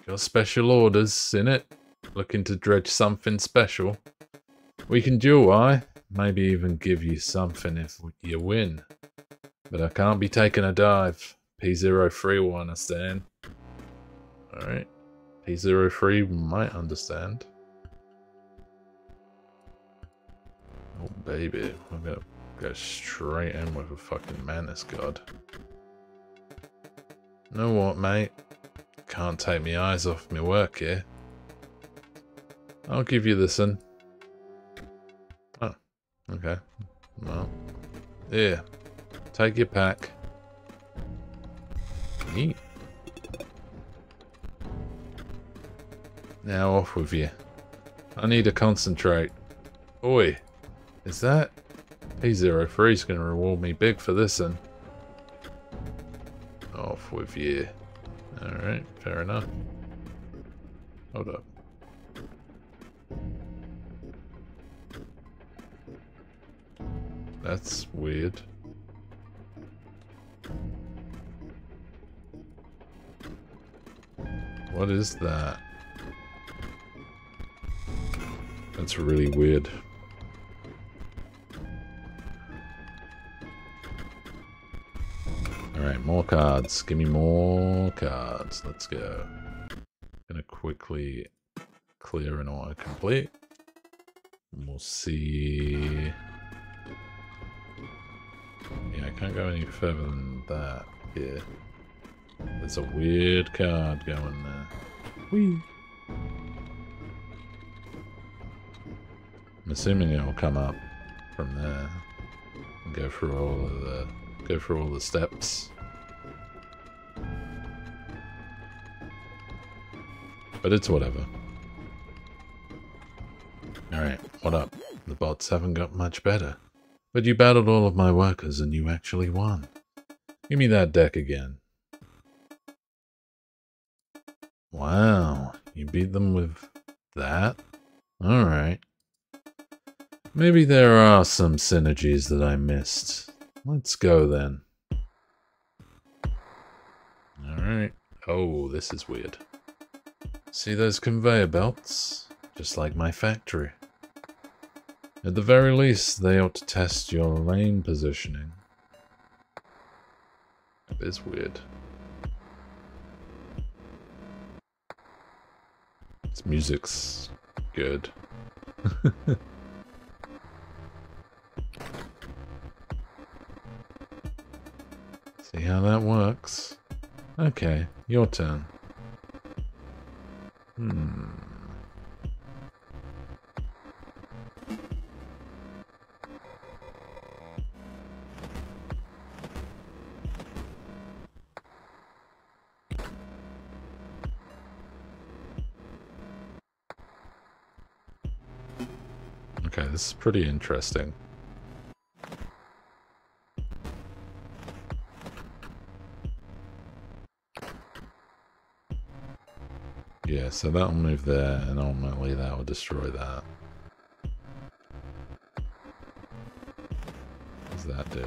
Got special orders, in it? Looking to dredge something special? We can duel, I. Maybe even give you something if you win. But I can't be taking a dive. P03 will understand. Alright. P03 might understand. Oh baby, I'm gonna go straight in with a fucking Mantis God. Know what, mate? Can't take my eyes off my work here. I'll give you this one. Oh, okay. Well, here. Take your pack. Neat. Now off with you. I need to concentrate. Oi, is that? P03 is going to reward me big for this one. Off with you. Alright, fair enough. Hold up. That's weird. What is that? That's really weird. Alright, more cards. Give me more cards. Let's go. Gonna quickly clear an autocomplete. We'll see. Can't go any further than that here. There's a weird card going there. Whee! I'm assuming it'll come up from there and go through all of the go through all the steps. But it's whatever. Alright, what up? The bots haven't got much better. But you battled all of my workers and you actually won. Give me that deck again. Wow, you beat them with that? Alright. Maybe there are some synergies that I missed. Let's go then. Alright. Oh, this is weird. See those conveyor belts? Just like my factory. At the very least, they ought to test your lane positioning. It is weird. This music's good. See how that works. Okay, your turn. Hmm. Is pretty interesting. Yeah, so that'll move there, and ultimately that will destroy that. What does that do?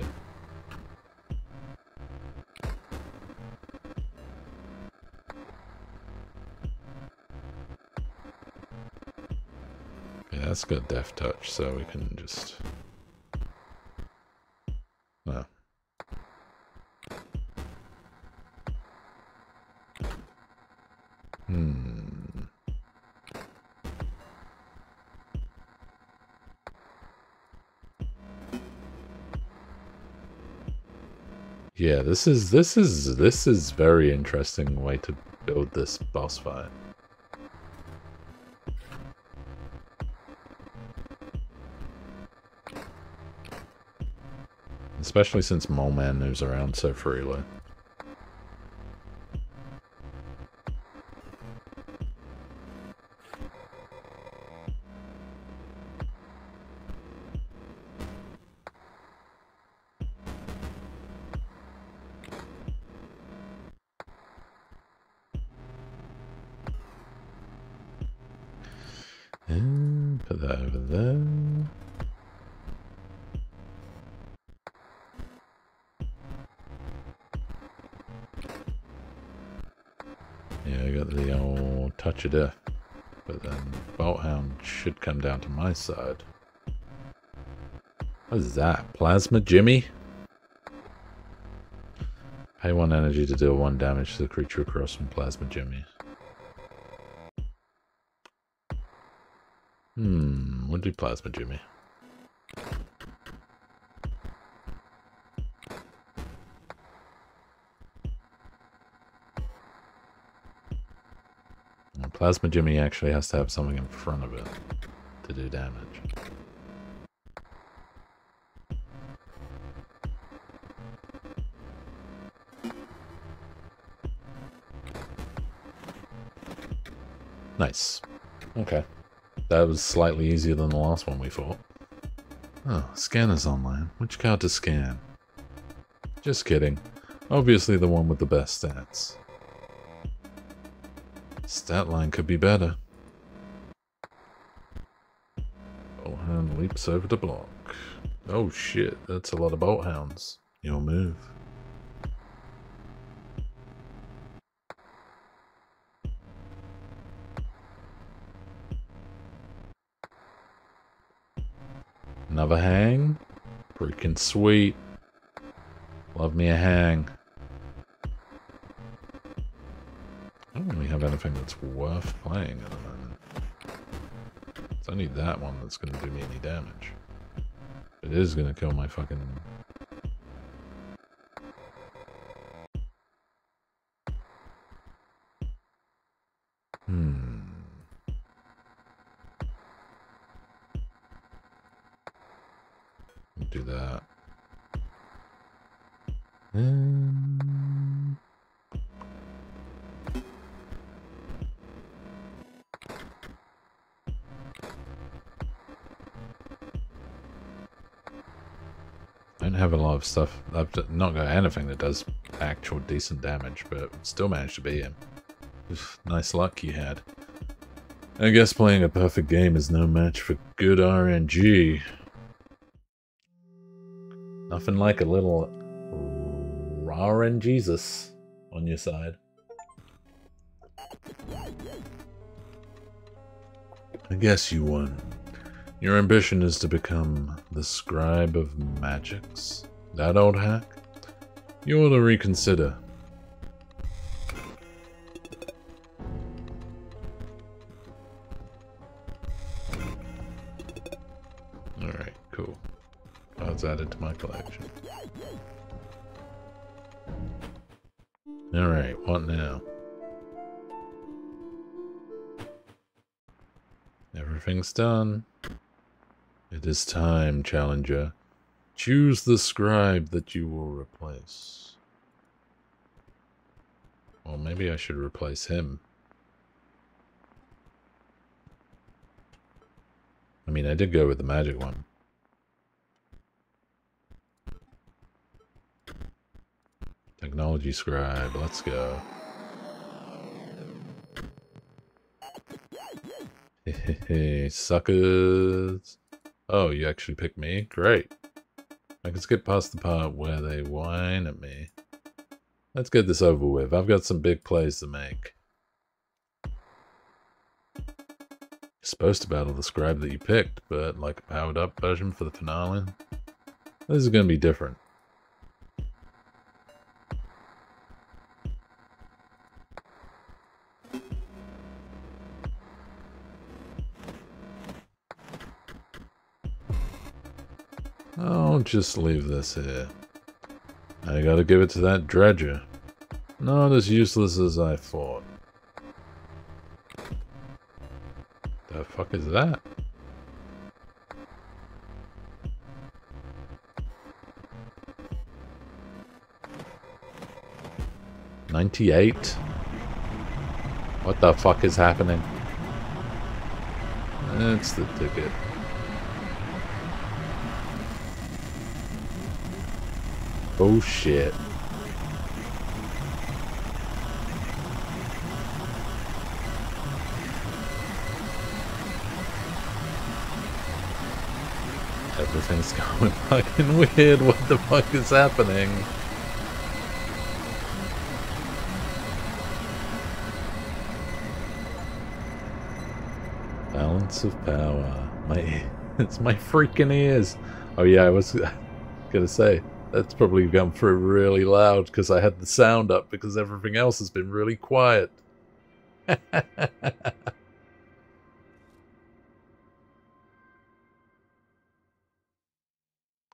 That's got Death Touch, so we can just... No. Hmm. Yeah, this is this is this is very interesting way to build this boss fight. Especially since Mole Man moves around so freely. Come down to my side. What is that? Plasma Jimmy? Pay one energy to deal one damage to the creature across from Plasma Jimmy. Hmm, we'll do Plasma Jimmy. Plasma Jimmy actually has to have something in front of it to do damage. Nice. Okay. That was slightly easier than the last one we fought. Oh, scanner's online. Which card to scan? Just kidding. Obviously the one with the best stats. Stat line could be better. Bolthound leaps over the block. Oh shit, that's a lot of Bolthounds. Your move. Another hang. Freaking sweet. Love me a hang. That's worth playing at the moment. It's only that one that's going to do me any damage. It is going to kill my fucking... of stuff. I've not got anything that does actual decent damage, but still managed to beat him. Oof, nice luck you had. I guess playing a perfect game is no match for good RNG. Nothing like a little RNG Jesus on your side. I guess you won. Your ambition is to become the scribe of magics? That old hack? You ought to reconsider. Alright, cool. That's added to my collection. Alright, what now? Everything's done. It is time, Challenger. Choose the scribe that you will replace. Well, maybe I should replace him. I mean, I did go with the magic one. Technology scribe, let's go. Hey, suckers. Oh, you actually picked me? Great. I can skip past the part where they whine at me. Let's get this over with. I've got some big plays to make. You're supposed to battle the scribe that you picked, but like a powered up version for the finale. This is going to be different. Just leave this here. I gotta give it to that dredger. Not as useless as I thought. The fuck is that? Ninety-eight? What the fuck is happening? It's the ticket. Oh shit. Everything's going fucking weird. What the fuck is happening? Balance of power. My, it's my freaking ears. Oh yeah, I was gonna say that's probably gone through really loud because I had the sound up because everything else has been really quiet.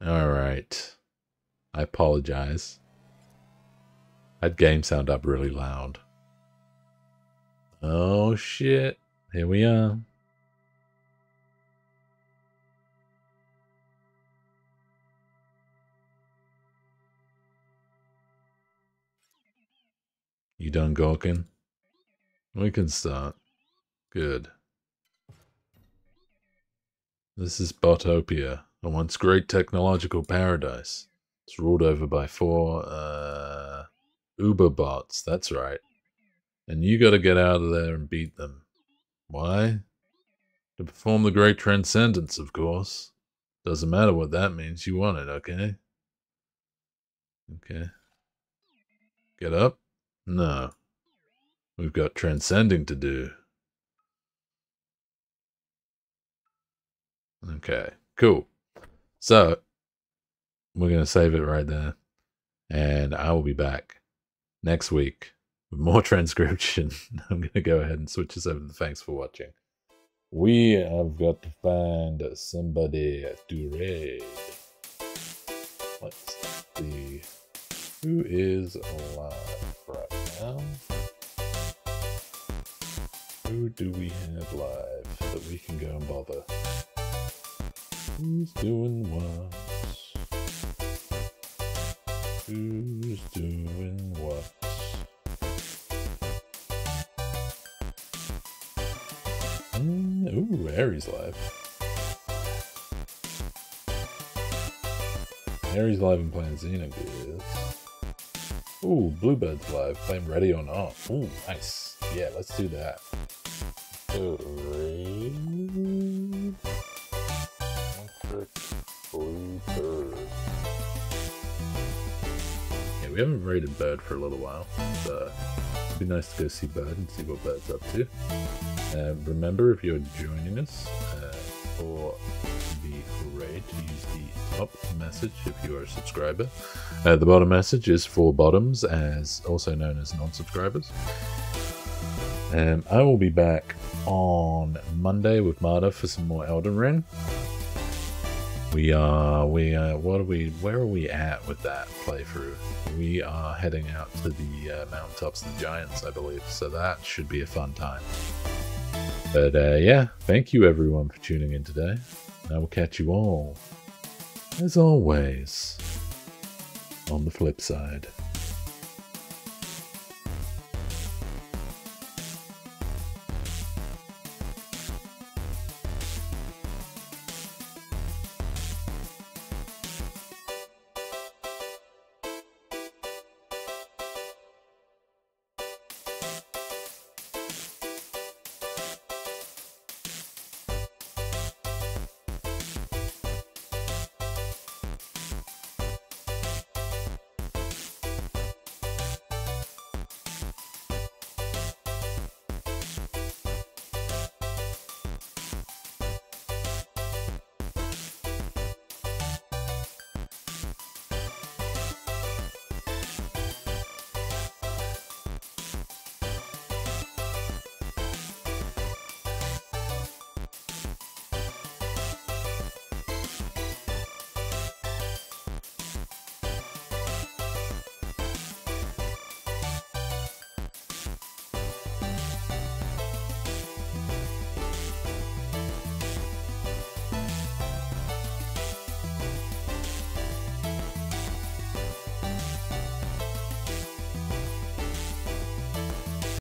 All right. I apologize. I had game sound up really loud. Oh shit. Here we are. You done gawking? We can start. Good. This is Botopia, a once great technological paradise. It's ruled over by four, uh, Uber bots, that's right. And you gotta get out of there and beat them. Why? To perform the great transcendence, of course. Doesn't matter what that means, you want it, okay? Okay. Get up? No. We've got transcending to do. Okay, cool. So, we're going to save it right there. And I will be back next week with more transcription. I'm going to go ahead and switch this over thanks for watching. We have got to find somebody to raid. Let's see. Who is alive now? Who do we have live that we can go and bother? Who's doing what? Who's doing what? Mm, ooh, Harry's live. Harry's live and playing Xenogears. Ooh, Bluebird's live, playing Ready or Not. Ooh, nice. Yeah, let's do that. Yeah, we haven't raided Bird for a little while, so it'd be nice to go see Bird and see what Bird's up to. Uh, remember, if you're joining us uh, for the raid, to use the top message if you are a subscriber. Uh, the bottom message is for bottoms, as also known as non-subscribers. Um, I will be back on Monday with Marta for some more Elden Ring. We are, we uh, what are we, where are we at with that playthrough? We are heading out to the uh, mountaintops of the giants, I believe, so that should be a fun time. But uh, yeah, thank you everyone for tuning in today. I will catch you all, as always, on the flip side.